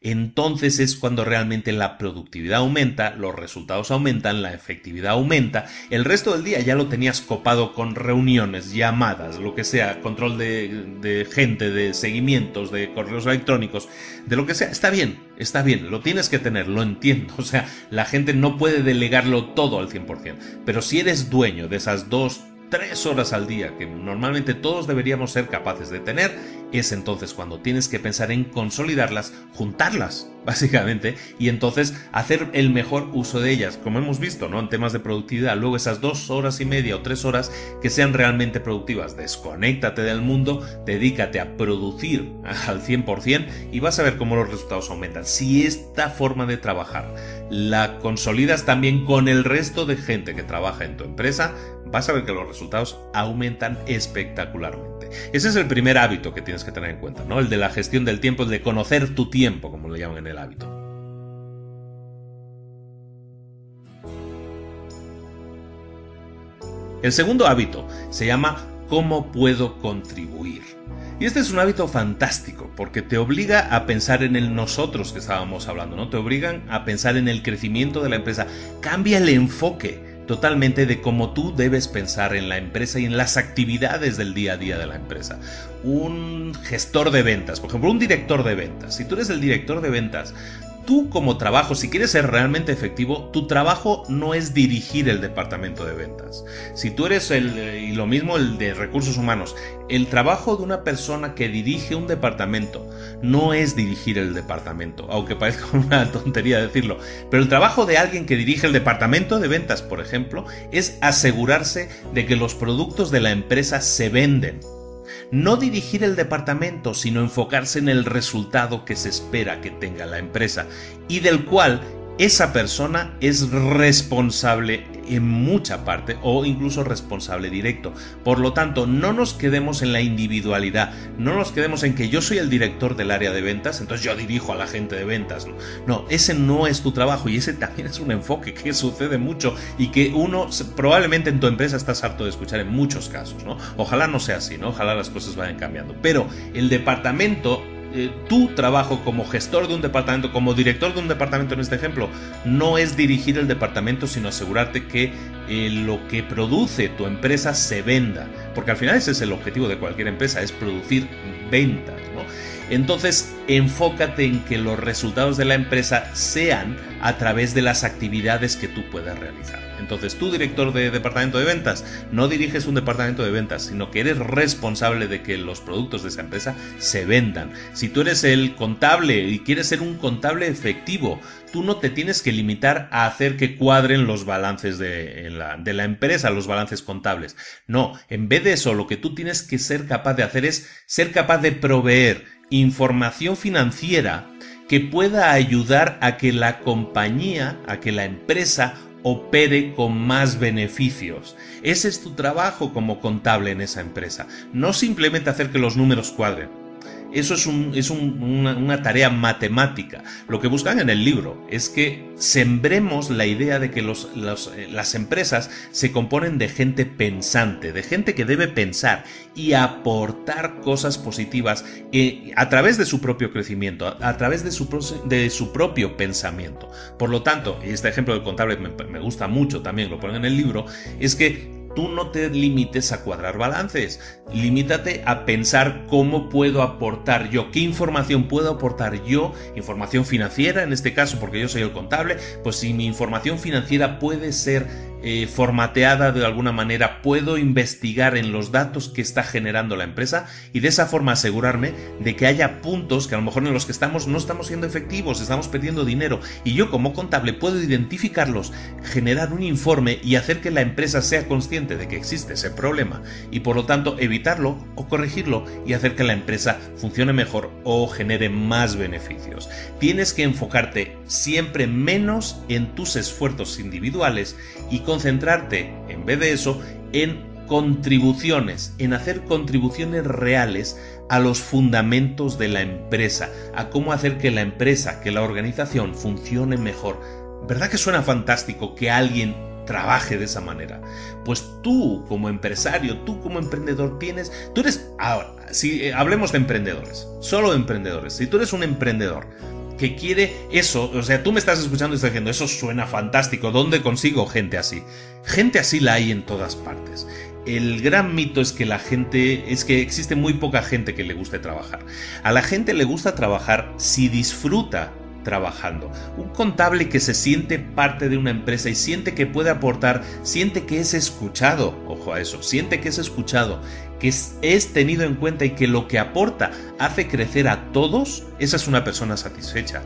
entonces es cuando realmente la productividad aumenta, los resultados aumentan, la efectividad aumenta, el resto del día ya lo tenías copado con reuniones, llamadas, lo que sea, control de, gente, de seguimientos, de correos electrónicos, de lo que sea, está bien, está bien, lo tienes que tener, lo entiendo, (laughs) o sea, la gente no puede delegarlo todo al 100%, pero si eres dueño de esas dos, tres horas al día que normalmente todos deberíamos ser capaces de tener, es entonces cuando tienes que pensar en consolidarlas, juntarlas, (laughs) básicamente, y entonces hacer el mejor uso de ellas, como hemos visto, ¿no? En temas de productividad, luego esas dos horas y media o tres horas que sean realmente productivas, desconéctate del mundo, dedícate a producir (laughs) al 100% y vas a ver cómo los resultados aumentan. Si esta forma de trabajar la consolidas también con el resto de gente que trabaja en tu empresa, vas a ver que los resultados aumentan espectacularmente. Ese es el primer hábito que tienes que tener en cuenta, ¿no? El de la gestión del tiempo, el de conocer tu tiempo, como lo llaman en el hábito. El segundo hábito se llama ¿Cómo puedo contribuir? Y este es un hábito fantástico porque te obliga a pensar en el nosotros que estábamos hablando, ¿no? Te obligan a pensar en el crecimiento de la empresa. Cambia el enfoque totalmente de cómo tú debes pensar en la empresa y en las actividades del día a día de la empresa. Un gestor de ventas, por ejemplo, un director de ventas. Si tú eres el director de ventas, tú como trabajo, si quieres ser realmente efectivo, tu trabajo no es dirigir el departamento de ventas. Si tú eres el, y lo mismo el de recursos humanos, el trabajo de una persona que dirige un departamento no es dirigir el departamento, aunque parezca (laughs) una tontería decirlo, pero el trabajo de alguien que dirige el departamento de ventas, por ejemplo, es asegurarse de que los productos de la empresa se venden no dirigir el departamento, sino enfocarse en el resultado que se espera que tenga la empresa y del cual esa persona es responsable en mucha parte o incluso responsable directo. Por lo tanto, no nos quedemos en la individualidad, no nos quedemos en que yo soy el director del área de ventas, entonces yo dirijo a la gente de ventas. No, ese no es tu trabajo y ese también es un enfoque que sucede mucho y que uno probablemente en tu empresa estás harto de escuchar en muchos casos, ¿no? Ojalá no sea así, ¿no? Ojalá las cosas vayan cambiando. Pero el departamento eh, tu trabajo como gestor de un departamento, como director de un departamento en este ejemplo, no es dirigir el departamento, sino asegurarte que eh, lo que produce tu empresa se venda. Porque al final ese es el objetivo de cualquier empresa, es producir ventas. Entonces, enfócate en que los resultados de la empresa sean a través de las actividades que tú puedas realizar. Entonces, tú, director de departamento de ventas, no diriges un departamento de ventas, sino que eres responsable de que los productos de esa empresa se vendan. Si tú eres el contable y quieres ser un contable efectivo, tú no te tienes que limitar a hacer que cuadren los balances de la, de la empresa, los balances contables. No, en vez de eso, lo que tú tienes que ser capaz de hacer es ser capaz de proveer información financiera que pueda ayudar a que la compañía, a que la empresa opere con más beneficios. Ese es tu trabajo como contable en esa empresa. No simplemente hacer que los números cuadren. Eso es, una, tarea matemática. Lo que buscan en el libro es que sembremos la idea de que eh, las empresas se componen de gente pensante, de gente que debe pensar y aportar cosas positivas eh, a través de su propio crecimiento, a, través de su, de su, propio pensamiento. Por lo tanto, este ejemplo del contable me, me gusta mucho, también lo ponen en el libro, es que tú no te limites a cuadrar balances, limítate a pensar cómo puedo aportar yo, qué información puedo aportar yo, información financiera en este caso porque yo soy el contable, pues si mi información financiera puede ser eh, formateada de alguna manera, puedo investigar en los datos que está generando la empresa y de esa forma asegurarme de que haya puntos que a lo mejor en los que estamos no estamos siendo efectivos, estamos perdiendo dinero y yo como contable puedo identificarlos, generar un informe y hacer que la empresa sea consciente de que existe ese problema y por lo tanto evitarlo o corregirlo y hacer que la empresa funcione mejor o genere más beneficios. Tienes que enfocarte siempre menos en tus esfuerzos individuales y con concentrarte, en vez de eso, en contribuciones, en hacer contribuciones reales a los fundamentos de la empresa, a cómo hacer que la empresa, que la organización funcione mejor. ¿Verdad que suena fantástico que alguien trabaje de esa manera? Pues tú como empresario, tú como emprendedor tienes, tú eres, ahora, si eh, hablemos de emprendedores, solo de emprendedores, si tú eres un emprendedor, que quiere eso. O sea, tú me estás escuchando y estás diciendo, eso suena fantástico. ¿Dónde consigo gente así? Gente así la hay en todas partes. El gran mito es que la gente, es que existe muy poca gente que le guste trabajar. A la gente le gusta trabajar si disfruta trabajando. Un contable que se siente parte de una empresa y siente que puede aportar, siente que es escuchado, ojo a eso, siente que es escuchado, que es, tenido en cuenta y que lo que aporta hace crecer a todos, esa es una persona satisfecha.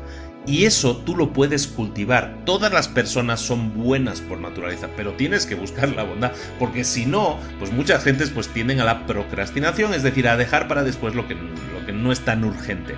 Y eso tú lo puedes cultivar. Todas las personas son buenas por naturaleza, pero tienes que buscar la bondad, porque si no, pues muchas gentes pues tienden a la procrastinación, es decir, a dejar para después lo que, lo que no es tan urgente.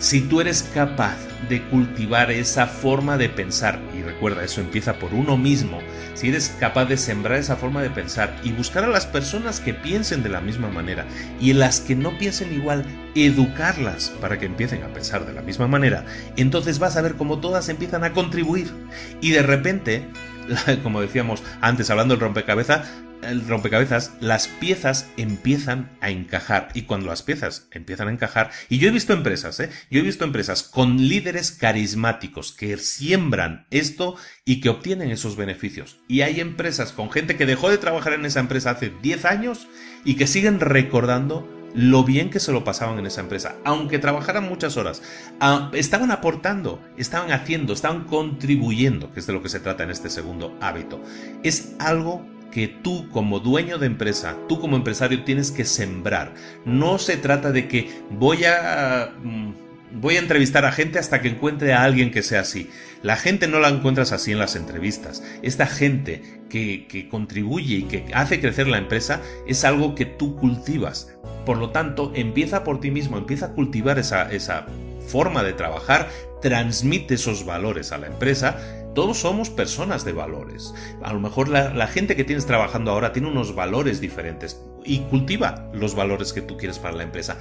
Si tú eres capaz de cultivar esa forma de pensar, y recuerda, eso empieza por uno mismo, si eres capaz de sembrar esa forma de pensar y buscar a las personas que piensen de la misma manera y las que no piensen igual, educarlas para que empiecen a pensar de la misma manera, entonces vas a ver cómo todas empiezan a contribuir. Y de repente, (laughs) como decíamos antes hablando del rompecabezas, el rompecabezas, las piezas empiezan a encajar. Y cuando las piezas empiezan a encajar, y yo he visto empresas, ¿eh? yo he visto empresas con líderes carismáticos que siembran esto y que obtienen esos beneficios. Y hay empresas con gente que dejó de trabajar en esa empresa hace 10 años y que siguen recordando lo bien que se lo pasaban en esa empresa, aunque trabajaran muchas horas, ah, estaban aportando, estaban haciendo, estaban contribuyendo, que es de lo que se trata en este segundo hábito. Es algo que tú como dueño de empresa, tú como empresario tienes que sembrar. No se trata de que voy a... Mm, voy a entrevistar a gente hasta que encuentre a alguien que sea así. La gente no la encuentras así en las entrevistas. Esta gente que, contribuye y que hace crecer la empresa es algo que tú cultivas. Por lo tanto, empieza por ti mismo, empieza a cultivar esa, esa forma de trabajar, transmite esos valores a la empresa todos somos personas de valores. A lo mejor la, gente que tienes trabajando ahora tiene unos valores diferentes y cultiva los valores que tú quieres para la empresa.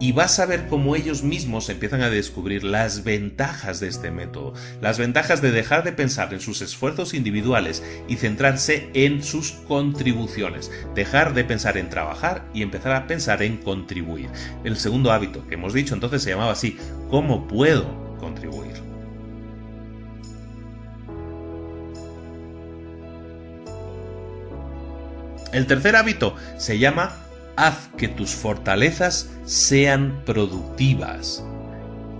Y vas a ver cómo ellos mismos empiezan a descubrir las ventajas de este método, las ventajas de dejar de pensar en sus esfuerzos individuales y centrarse en sus contribuciones, dejar de pensar en trabajar y empezar a pensar en contribuir. El segundo hábito que hemos dicho entonces se llamaba así, ¿cómo puedo contribuir? El tercer hábito se llama haz que tus fortalezas sean productivas.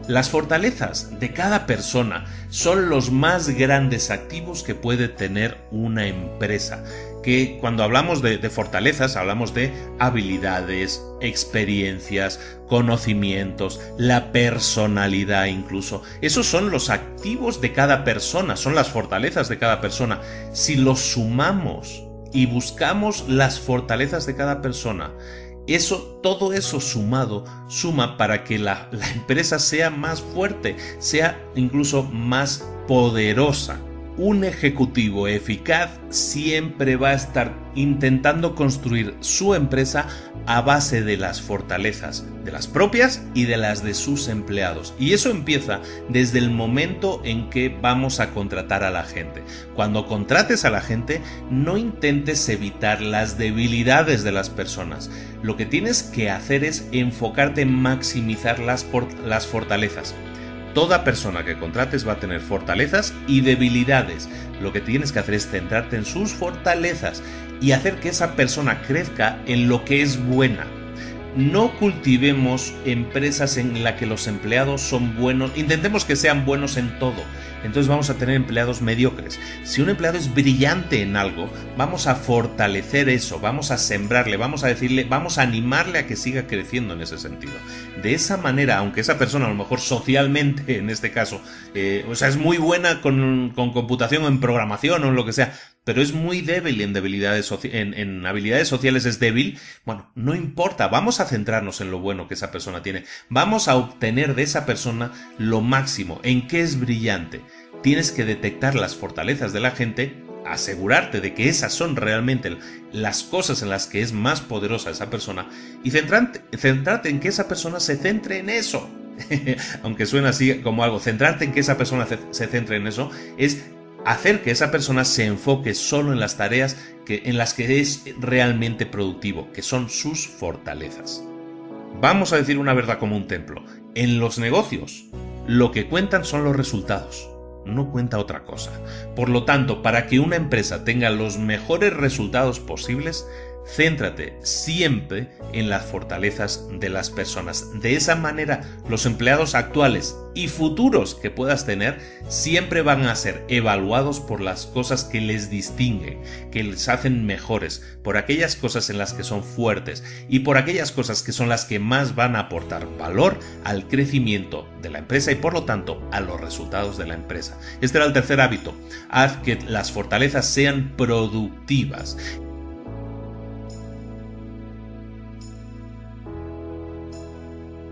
Las fortalezas de cada persona son los más grandes activos que puede tener una empresa. Que cuando hablamos de, fortalezas hablamos de habilidades, experiencias, conocimientos, la personalidad incluso. Esos son los activos de cada persona, son las fortalezas de cada persona. Si los sumamos y buscamos las fortalezas de cada persona, eso, todo eso sumado, suma para que la, la empresa sea más fuerte, sea incluso más poderosa un ejecutivo eficaz siempre va a estar intentando construir su empresa a base de las fortalezas, de las propias y de las de sus empleados. Y eso empieza desde el momento en que vamos a contratar a la gente. Cuando contrates a la gente, no intentes evitar las debilidades de las personas. Lo que tienes que hacer es enfocarte en maximizar las, las fortalezas. Toda persona que contrates va a tener fortalezas y debilidades. Lo que tienes que hacer es centrarte en sus fortalezas y hacer que esa persona crezca en lo que es buena no cultivemos empresas en las que los empleados son buenos, intentemos que sean buenos en todo, entonces vamos a tener empleados mediocres. Si un empleado es brillante en algo, vamos a fortalecer eso, vamos a sembrarle, vamos a decirle, vamos a animarle a que siga creciendo en ese sentido. De esa manera, aunque esa persona a lo mejor socialmente, (laughs) en este caso, eh, o sea, es muy buena con, con computación o en programación o en lo que sea, pero es muy débil en, debilidades en, habilidades sociales es débil, bueno, no importa, vamos a centrarnos en lo bueno que esa persona tiene, vamos a obtener de esa persona lo máximo, en qué es brillante. Tienes que detectar las fortalezas de la gente, asegurarte de que esas son realmente las cosas en las que es más poderosa esa persona y centrarte, centrarte en que esa persona se centre en eso. (laughs) Aunque suena así como algo, centrarte en que esa persona se centre en eso es hacer que esa persona se enfoque solo en las tareas que, en las que es realmente productivo, que son sus fortalezas. Vamos a decir una verdad como un templo. En los negocios, lo que cuentan son los resultados, no cuenta otra cosa. Por lo tanto, para que una empresa tenga los mejores resultados posibles, Céntrate siempre en las fortalezas de las personas. De esa manera, los empleados actuales y futuros que puedas tener siempre van a ser evaluados por las cosas que les distinguen, que les hacen mejores, por aquellas cosas en las que son fuertes y por aquellas cosas que son las que más van a aportar valor al crecimiento de la empresa y por lo tanto a los resultados de la empresa. Este era el tercer hábito. Haz que las fortalezas sean productivas.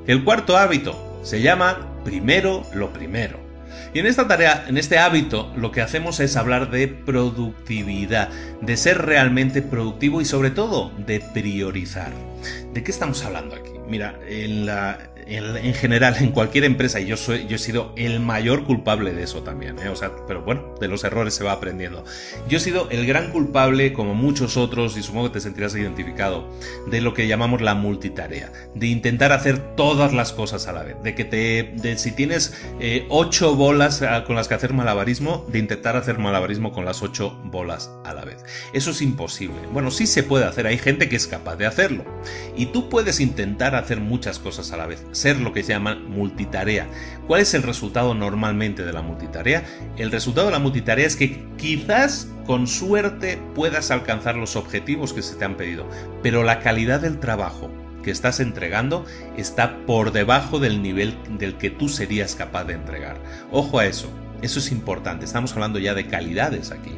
El cuarto hábito se llama primero lo primero. Y en esta tarea, en este hábito, lo que hacemos es hablar de productividad, de ser realmente productivo y sobre todo de priorizar. ¿De qué estamos hablando aquí? Mira, en la, en, general en cualquier empresa y yo soy yo he sido el mayor culpable de eso también ¿eh? o sea pero bueno de los errores se va aprendiendo. Yo he sido el gran culpable como muchos otros y supongo que te sentirás identificado de lo que llamamos la multitarea de intentar hacer todas las cosas a la vez de que te de si tienes eh, ocho bolas ah, con las que hacer malabarismo de intentar hacer malabarismo con las ocho bolas a la vez. Eso es imposible. Bueno sí se puede hacer hay gente que es capaz de hacerlo y tú puedes intentar hacer muchas cosas a la vez ser lo que se llama multitarea. ¿Cuál es el resultado normalmente de la multitarea? El resultado de la multitarea es que quizás con suerte puedas alcanzar los objetivos que se te han pedido, pero la calidad del trabajo que estás entregando está por debajo del nivel del que tú serías capaz de entregar. Ojo a eso, eso es importante, estamos hablando ya de calidades aquí.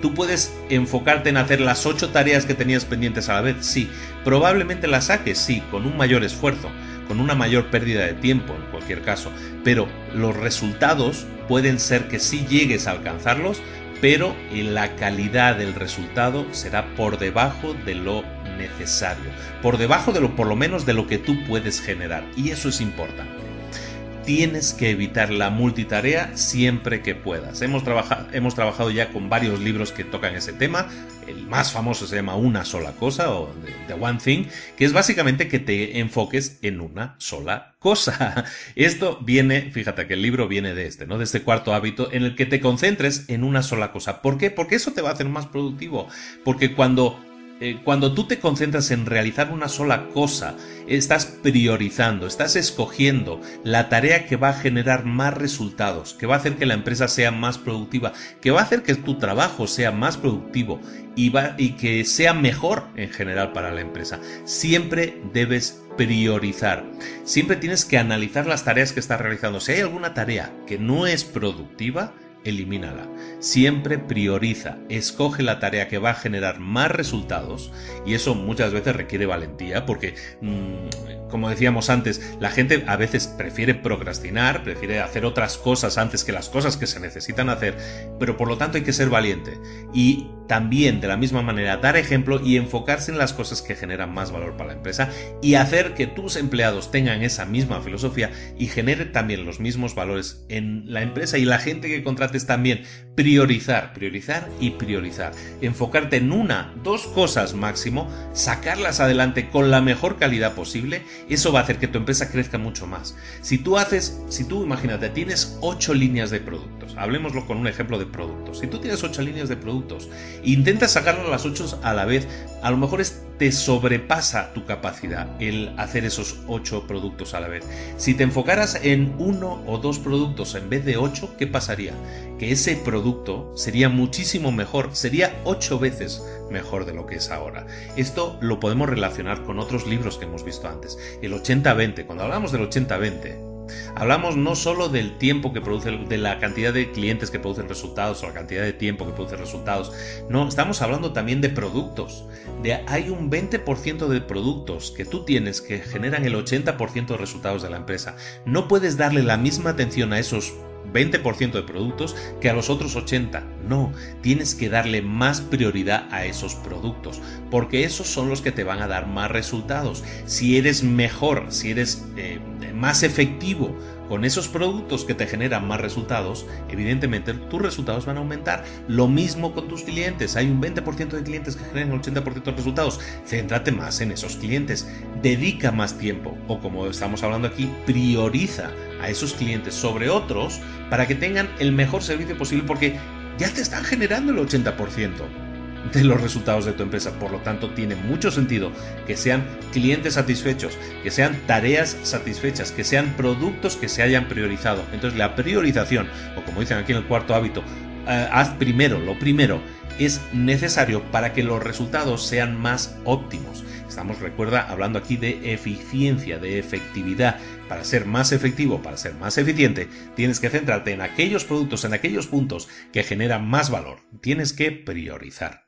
¿Tú puedes enfocarte en hacer las ocho tareas que tenías pendientes a la vez? Sí. ¿Probablemente las saques? Sí, con un mayor esfuerzo con una mayor pérdida de tiempo en cualquier caso, pero los resultados pueden ser que sí llegues a alcanzarlos, pero la calidad del resultado será por debajo de lo necesario, por debajo de lo por lo menos de lo que tú puedes generar. Y eso es importante tienes que evitar la multitarea siempre que puedas. Hemos trabajado, hemos trabajado ya con varios libros que tocan ese tema. El más famoso se llama Una sola cosa o The One Thing, que es básicamente que te enfoques en una sola cosa. (laughs) Esto viene, fíjate que el libro viene de este, ¿no? De este cuarto hábito en el que te concentres en una sola cosa. ¿Por qué? Porque eso te va a hacer más productivo. Porque cuando eh, cuando tú te concentras en realizar una sola cosa, estás priorizando, estás escogiendo la tarea que va a generar más resultados, que va a hacer que la empresa sea más productiva, que va a hacer que tu trabajo sea más productivo y, y que sea mejor en general para la empresa. Siempre debes priorizar. Siempre tienes que analizar las tareas que estás realizando. Si hay alguna tarea que no es productiva, elimínala. Siempre prioriza, escoge la tarea que va a generar más resultados y eso muchas veces requiere valentía porque, mm, como decíamos antes, la gente a veces prefiere procrastinar, prefiere hacer otras cosas antes que las cosas que se necesitan hacer, pero por lo tanto hay que ser valiente y también de la misma manera dar ejemplo y enfocarse en las cosas que generan más valor para la empresa y hacer que tus empleados tengan esa misma filosofía y genere también los mismos valores en la empresa y la gente que contrata es también priorizar, priorizar y priorizar. Enfocarte en una, dos cosas máximo, sacarlas adelante con la mejor calidad posible, eso va a hacer que tu empresa crezca mucho más. Si tú haces, si tú imagínate, tienes ocho líneas de productos, hablemoslo con un ejemplo de productos. Si tú tienes ocho líneas de productos, intentas sacarlas las ocho a la vez, a lo mejor te sobrepasa tu capacidad el hacer esos ocho productos a la vez. Si te enfocaras en uno o dos productos en vez de ocho, ¿qué pasaría? Que ese producto sería muchísimo mejor, sería ocho veces mejor de lo que es ahora. Esto lo podemos relacionar con otros libros que hemos visto antes. El 80-20, cuando hablamos del 80-20, Hablamos no solo del tiempo que produce, de la cantidad de clientes que producen resultados o la cantidad de tiempo que producen resultados. No, estamos hablando también de productos. De, hay un 20% de productos que tú tienes que generan el 80% de resultados de la empresa. No puedes darle la misma atención a esos 20% de productos que a los otros 80. No, tienes que darle más prioridad a esos productos, porque esos son los que te van a dar más resultados. Si eres mejor, si eres eh, más efectivo con esos productos que te generan más resultados, evidentemente tus resultados van a aumentar. Lo mismo con tus clientes. Hay un 20% de clientes que generan el 80% de resultados. Céntrate más en esos clientes. Dedica más tiempo. O como estamos hablando aquí, prioriza a esos clientes sobre otros para que tengan el mejor servicio posible porque ya te están generando el 80% de los resultados de tu empresa. Por lo tanto, tiene mucho sentido que sean clientes satisfechos, que sean tareas satisfechas, que sean productos que se hayan priorizado. Entonces, la priorización, o como dicen aquí en el cuarto hábito, eh, haz primero lo primero, es necesario para que los resultados sean más óptimos. Estamos, recuerda, hablando aquí de eficiencia, de efectividad. Para ser más efectivo, para ser más eficiente, tienes que centrarte en aquellos productos, en aquellos puntos que generan más valor. Tienes que priorizar.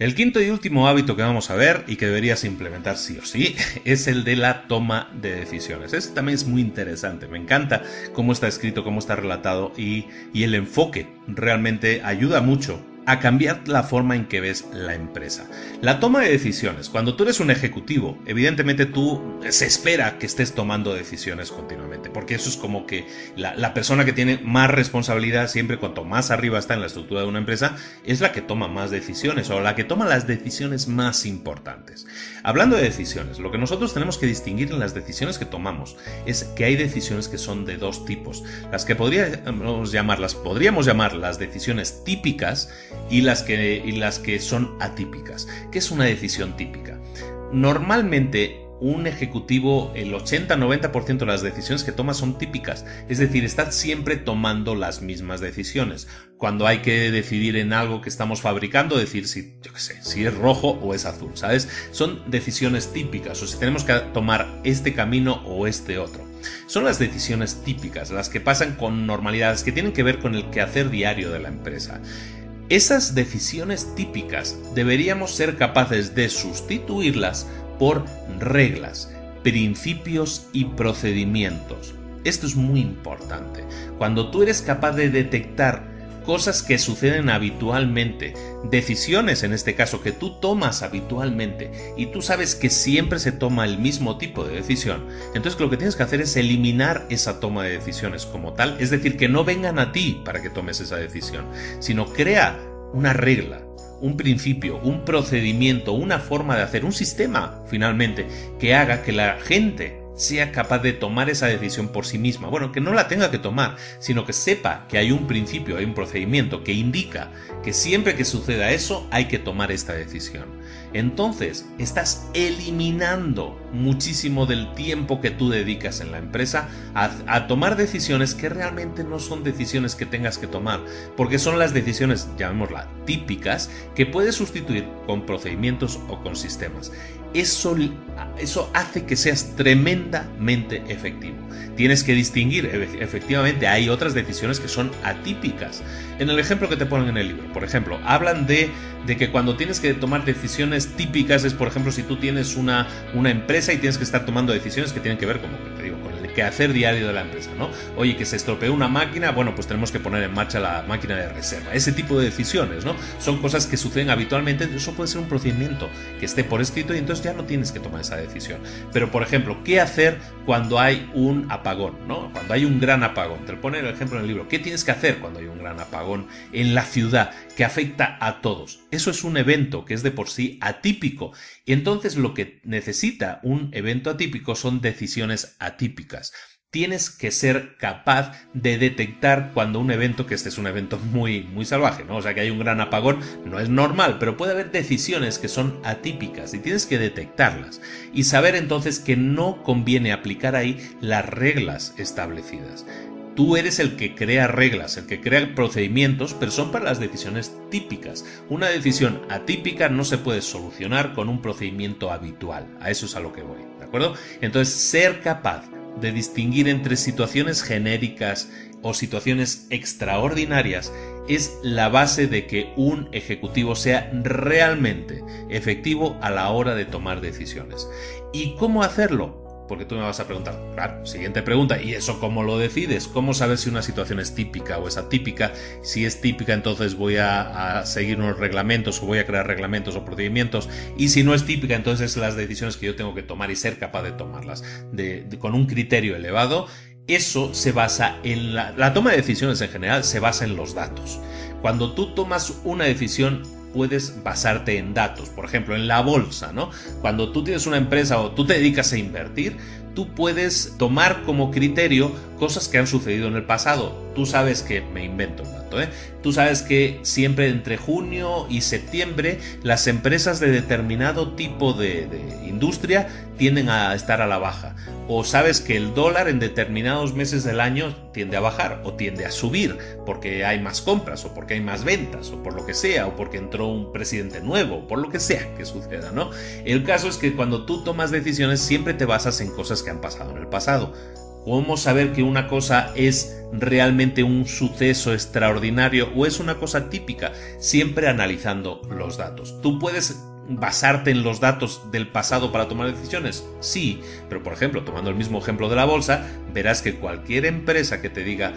El quinto y último hábito que vamos a ver y que deberías implementar sí o sí (laughs) es el de la toma de decisiones. Este también es muy interesante, me encanta cómo está escrito, cómo está relatado y, y el enfoque realmente ayuda mucho a cambiar la forma en que ves la empresa. La toma de decisiones. Cuando tú eres un ejecutivo, evidentemente tú se espera que estés tomando decisiones continuamente, porque eso es como que la, persona que tiene más responsabilidad siempre, cuanto más arriba está en la estructura de una empresa, es la que toma más decisiones o la que toma las decisiones más importantes. Hablando de decisiones, lo que nosotros tenemos que distinguir en las decisiones que tomamos es que hay decisiones que son de dos tipos. Las que podríamos llamarlas, podríamos llamar las decisiones típicas, y las que, y las que son atípicas. ¿Qué es una decisión típica? Normalmente un ejecutivo, el 80-90% de las decisiones que toma son típicas, es decir, está siempre tomando las mismas decisiones. Cuando hay que decidir en algo que estamos fabricando, decir si, yo qué sé, si es rojo o es azul, ¿sabes? Son decisiones típicas, o si tenemos que tomar este camino o este otro. Son las decisiones típicas, las que pasan con normalidades, que tienen que ver con el quehacer diario de la empresa. Esas decisiones típicas deberíamos ser capaces de sustituirlas por reglas, principios y procedimientos. Esto es muy importante. Cuando tú eres capaz de detectar cosas que suceden habitualmente, decisiones en este caso que tú tomas habitualmente y tú sabes que siempre se toma el mismo tipo de decisión, entonces lo que tienes que hacer es eliminar esa toma de decisiones como tal, es decir, que no vengan a ti para que tomes esa decisión, sino crea una regla, un principio, un procedimiento, una forma de hacer, un sistema finalmente que haga que la gente sea capaz de tomar esa decisión por sí misma. Bueno, que no la tenga que tomar, sino que sepa que hay un principio, hay un procedimiento que indica que siempre que suceda eso hay que tomar esta decisión entonces estás eliminando muchísimo del tiempo que tú dedicas en la empresa a, tomar decisiones que realmente no son decisiones que tengas que tomar, porque son las decisiones, llamémoslas, típicas, que puedes sustituir con procedimientos o con sistemas. Eso, eso hace que seas tremendamente efectivo. Tienes que distinguir, efectivamente, hay otras decisiones que son atípicas. En el ejemplo que te ponen en el libro, por ejemplo, hablan de, de que cuando tienes que tomar decisiones típicas es, por ejemplo, si tú tienes una, una empresa y tienes que estar tomando decisiones que tienen que ver, como te digo, con el quehacer diario de la empresa, ¿no? Oye, que se estropeó una máquina, bueno, pues tenemos que poner en marcha la máquina de reserva. Ese tipo de decisiones, ¿no? Son cosas que suceden habitualmente, eso puede ser un procedimiento que esté por escrito y entonces ya no tienes que tomar esa decisión. Pero, por ejemplo, ¿qué hacer cuando hay un apagón, ¿no? Cuando hay un gran apagón. Te lo pone el ejemplo en el libro. ¿Qué tienes que hacer cuando hay un gran apagón en la ciudad que afecta a todos? Eso es un evento que es de por sí atípico. Y entonces lo que necesita un evento atípico son decisiones atípicas tienes que ser capaz de detectar cuando un evento, que este es un evento muy, muy salvaje, ¿no? O sea, que hay un gran apagón, no es normal, pero puede haber decisiones que son atípicas y tienes que detectarlas y saber entonces que no conviene aplicar ahí las reglas establecidas. Tú eres el que crea reglas, el que crea procedimientos, pero son para las decisiones típicas. Una decisión atípica no se puede solucionar con un procedimiento habitual. A eso es a lo que voy, ¿de acuerdo? Entonces, ser capaz de distinguir entre situaciones genéricas o situaciones extraordinarias es la base de que un ejecutivo sea realmente efectivo a la hora de tomar decisiones. ¿Y cómo hacerlo? Porque tú me vas a preguntar, claro, siguiente pregunta, ¿y eso cómo lo decides? ¿Cómo sabes si una situación es típica o es atípica? Si es típica, entonces voy a, seguir unos reglamentos o voy a crear reglamentos o procedimientos, y si no es típica, entonces las decisiones que yo tengo que tomar y ser capaz de tomarlas con un criterio elevado, eso se basa en la, la toma de decisiones en general, se basa en los datos. Cuando tú tomas una decisión, puedes basarte en datos. Por ejemplo, en la bolsa, ¿no? Cuando tú tienes una empresa o tú te dedicas a invertir, tú puedes tomar como criterio cosas que han sucedido en el pasado. Tú sabes que, me invento ¿eh? Tú sabes que siempre entre junio y septiembre las empresas de determinado tipo de, de industria tienden a estar a la baja o sabes que el dólar en determinados meses del año tiende a bajar o tiende a subir porque hay más compras o porque hay más ventas o por lo que sea o porque entró un presidente nuevo o por lo que sea que suceda, ¿no? El caso es que cuando tú tomas decisiones siempre te basas en cosas que han pasado en el pasado. ¿Cómo saber que una cosa es realmente un suceso extraordinario o es una cosa típica? Siempre analizando los datos. Tú puedes basarte en los datos del pasado para tomar decisiones? Sí, pero por ejemplo, tomando el mismo ejemplo de la bolsa, verás que cualquier empresa que te diga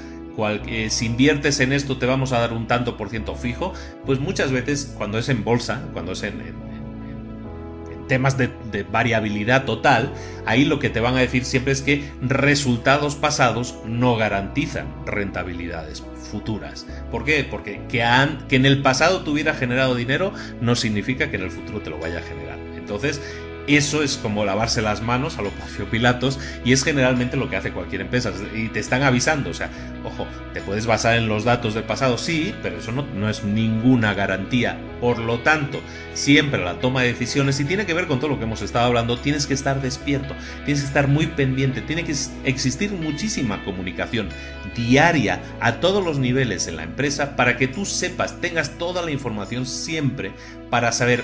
eh, si inviertes en esto te vamos a dar un tanto por ciento fijo, pues muchas veces cuando es en bolsa, cuando es en temas de, variabilidad total, ahí lo que te van a decir siempre es que resultados pasados no garantizan rentabilidades futuras. ¿Por qué? Porque que, han, que en el pasado tuviera generado dinero no significa que en el futuro te lo vaya a generar. Entonces, eso es como lavarse las manos a los Pilatos y es generalmente lo que hace cualquier empresa. Y te están avisando, o sea, ojo, te puedes basar en los datos del pasado, sí, pero eso no, no es ninguna garantía. Por lo tanto, siempre la toma de decisiones, y tiene que ver con todo lo que hemos estado hablando, tienes que estar despierto, tienes que estar muy pendiente, tiene que existir muchísima comunicación diaria a todos los niveles en la empresa para que tú sepas, tengas toda la información siempre para saber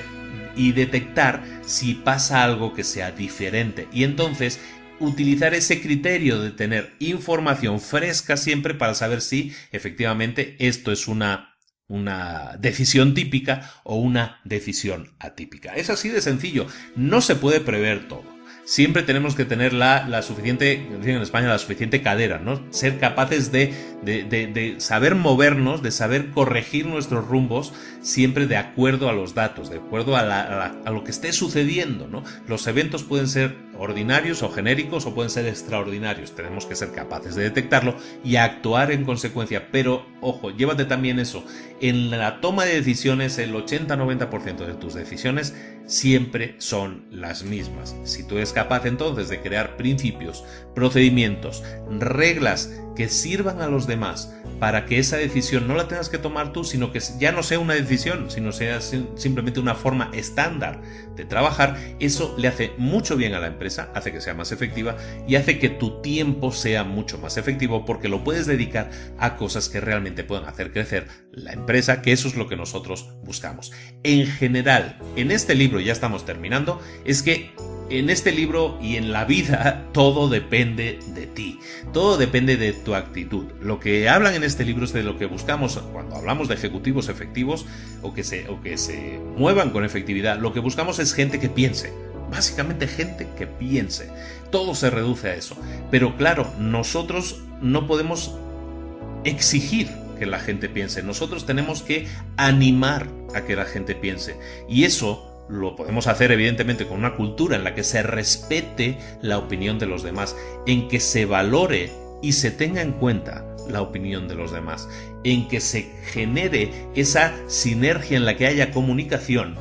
y detectar si pasa algo que sea diferente. Y entonces utilizar ese criterio de tener información fresca siempre para saber si efectivamente esto es una, una decisión típica o una decisión atípica. Es así de sencillo. No se puede prever todo siempre tenemos que tener la, la suficiente, en España, la suficiente cadera, ¿no? Ser capaces de saber movernos, de saber corregir nuestros rumbos siempre de acuerdo a los datos, de acuerdo a, lo que esté sucediendo. ¿no? Los eventos pueden ser ordinarios o genéricos o pueden ser extraordinarios. Tenemos que ser capaces de detectarlo y actuar en consecuencia. Pero, ojo, llévate también eso. En la toma de decisiones, el 80-90% de tus decisiones siempre son las mismas. Si tú eres capaz entonces de crear principios, procedimientos, reglas que sirvan a los demás para que esa decisión no la tengas que tomar tú, sino que ya no sea una decisión, sino sea simplemente una forma estándar de trabajar, eso le hace mucho bien a la empresa, hace que sea más efectiva y hace que tu tiempo sea mucho más efectivo porque lo puedes dedicar a cosas que realmente puedan hacer crecer la empresa, que eso es lo que nosotros buscamos. En general, en este libro, ya estamos terminando, es que en este libro y en la vida (laughs) todo depende de ti, todo depende de tu actitud. Lo que hablan en este libro es de lo que buscamos cuando hablamos de ejecutivos efectivos o que se, o que se muevan con efectividad. Lo que buscamos es gente que piense, básicamente gente que piense. Todo se reduce a eso. Pero claro, nosotros no podemos exigir que la gente piense, nosotros tenemos que animar a que la gente piense. Y eso lo podemos hacer evidentemente con una cultura en la que se respete la opinión de los demás, en que se valore y se tenga en cuenta la opinión de los demás, en que se genere esa sinergia en la que haya comunicación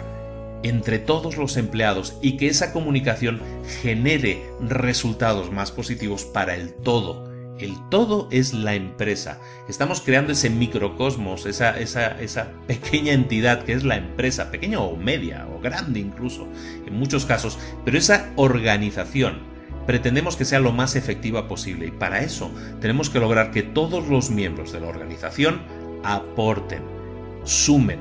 entre todos los empleados y que esa comunicación genere resultados más positivos para el todo el todo es la empresa. Estamos creando ese microcosmos, esa, esa, esa, (laughs) pequeña entidad que es la empresa, pequeña o media o grande incluso, en muchos casos, pero esa organización pretendemos que sea lo más efectiva posible. Y para eso tenemos que lograr que todos los miembros de la organización aporten, sumen,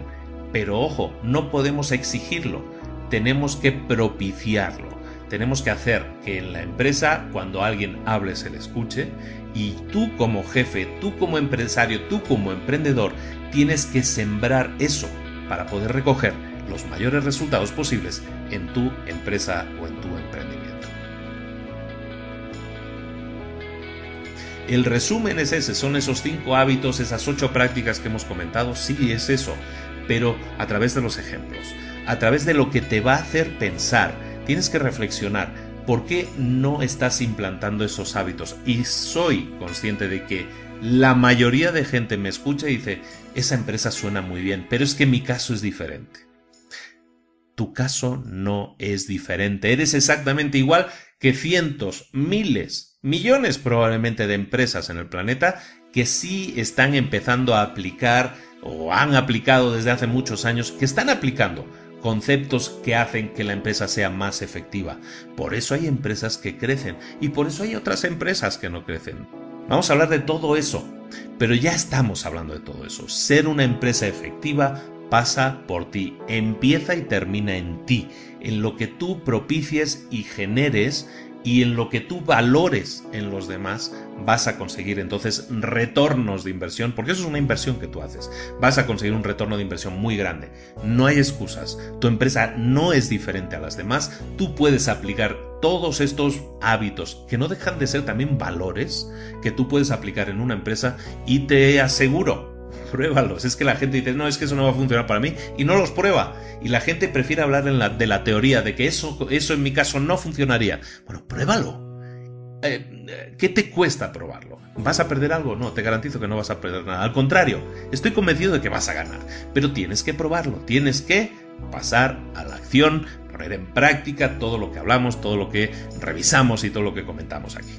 pero ojo, no podemos exigirlo, tenemos que propiciarlo. Tenemos que hacer que en la empresa, cuando alguien hable, se le escuche. Y tú como jefe, tú como empresario, tú como emprendedor, tienes que sembrar eso para poder recoger los mayores resultados posibles en tu empresa o en tu emprendimiento. El resumen es ese, son esos cinco hábitos, esas ocho prácticas que hemos comentado, sí es eso, pero a través de los ejemplos, a través de lo que te va a hacer pensar, tienes que reflexionar por qué no estás implantando esos hábitos. Y soy consciente de que la mayoría de gente me escucha y dice, esa empresa suena muy bien, pero es que mi caso es diferente. Tu caso no es diferente. Eres exactamente igual que cientos, miles, millones probablemente de empresas en el planeta que sí están empezando a aplicar o han aplicado desde hace muchos años, que están aplicando conceptos que hacen que la empresa sea más efectiva. Por eso hay empresas que crecen y por eso hay otras empresas que no crecen. Vamos a hablar de todo eso, pero ya estamos hablando de todo eso. Ser una empresa efectiva pasa por ti, empieza y termina en ti, en lo que tú propicies y generes y en lo que tú valores en los demás vas a conseguir entonces retornos de inversión, porque eso es una inversión que tú haces. Vas a conseguir un retorno de inversión muy grande. No hay excusas. Tu empresa no es diferente a las demás. Tú puedes aplicar todos estos hábitos que no dejan de ser también valores que tú puedes aplicar en una empresa y te aseguro pruébalos. Es que la gente dice, no, es que eso no va a funcionar para mí y no los prueba. Y la gente prefiere hablar de la teoría de que eso, eso en mi caso no funcionaría. Bueno, pruébalo. Eh, ¿Qué te cuesta probarlo? ¿Vas a perder algo? No, te garantizo que no vas a perder nada. Al contrario, estoy convencido de que vas a ganar. Pero tienes que probarlo, tienes que pasar a la acción, poner en práctica todo lo que hablamos, todo lo que revisamos y todo lo que comentamos aquí.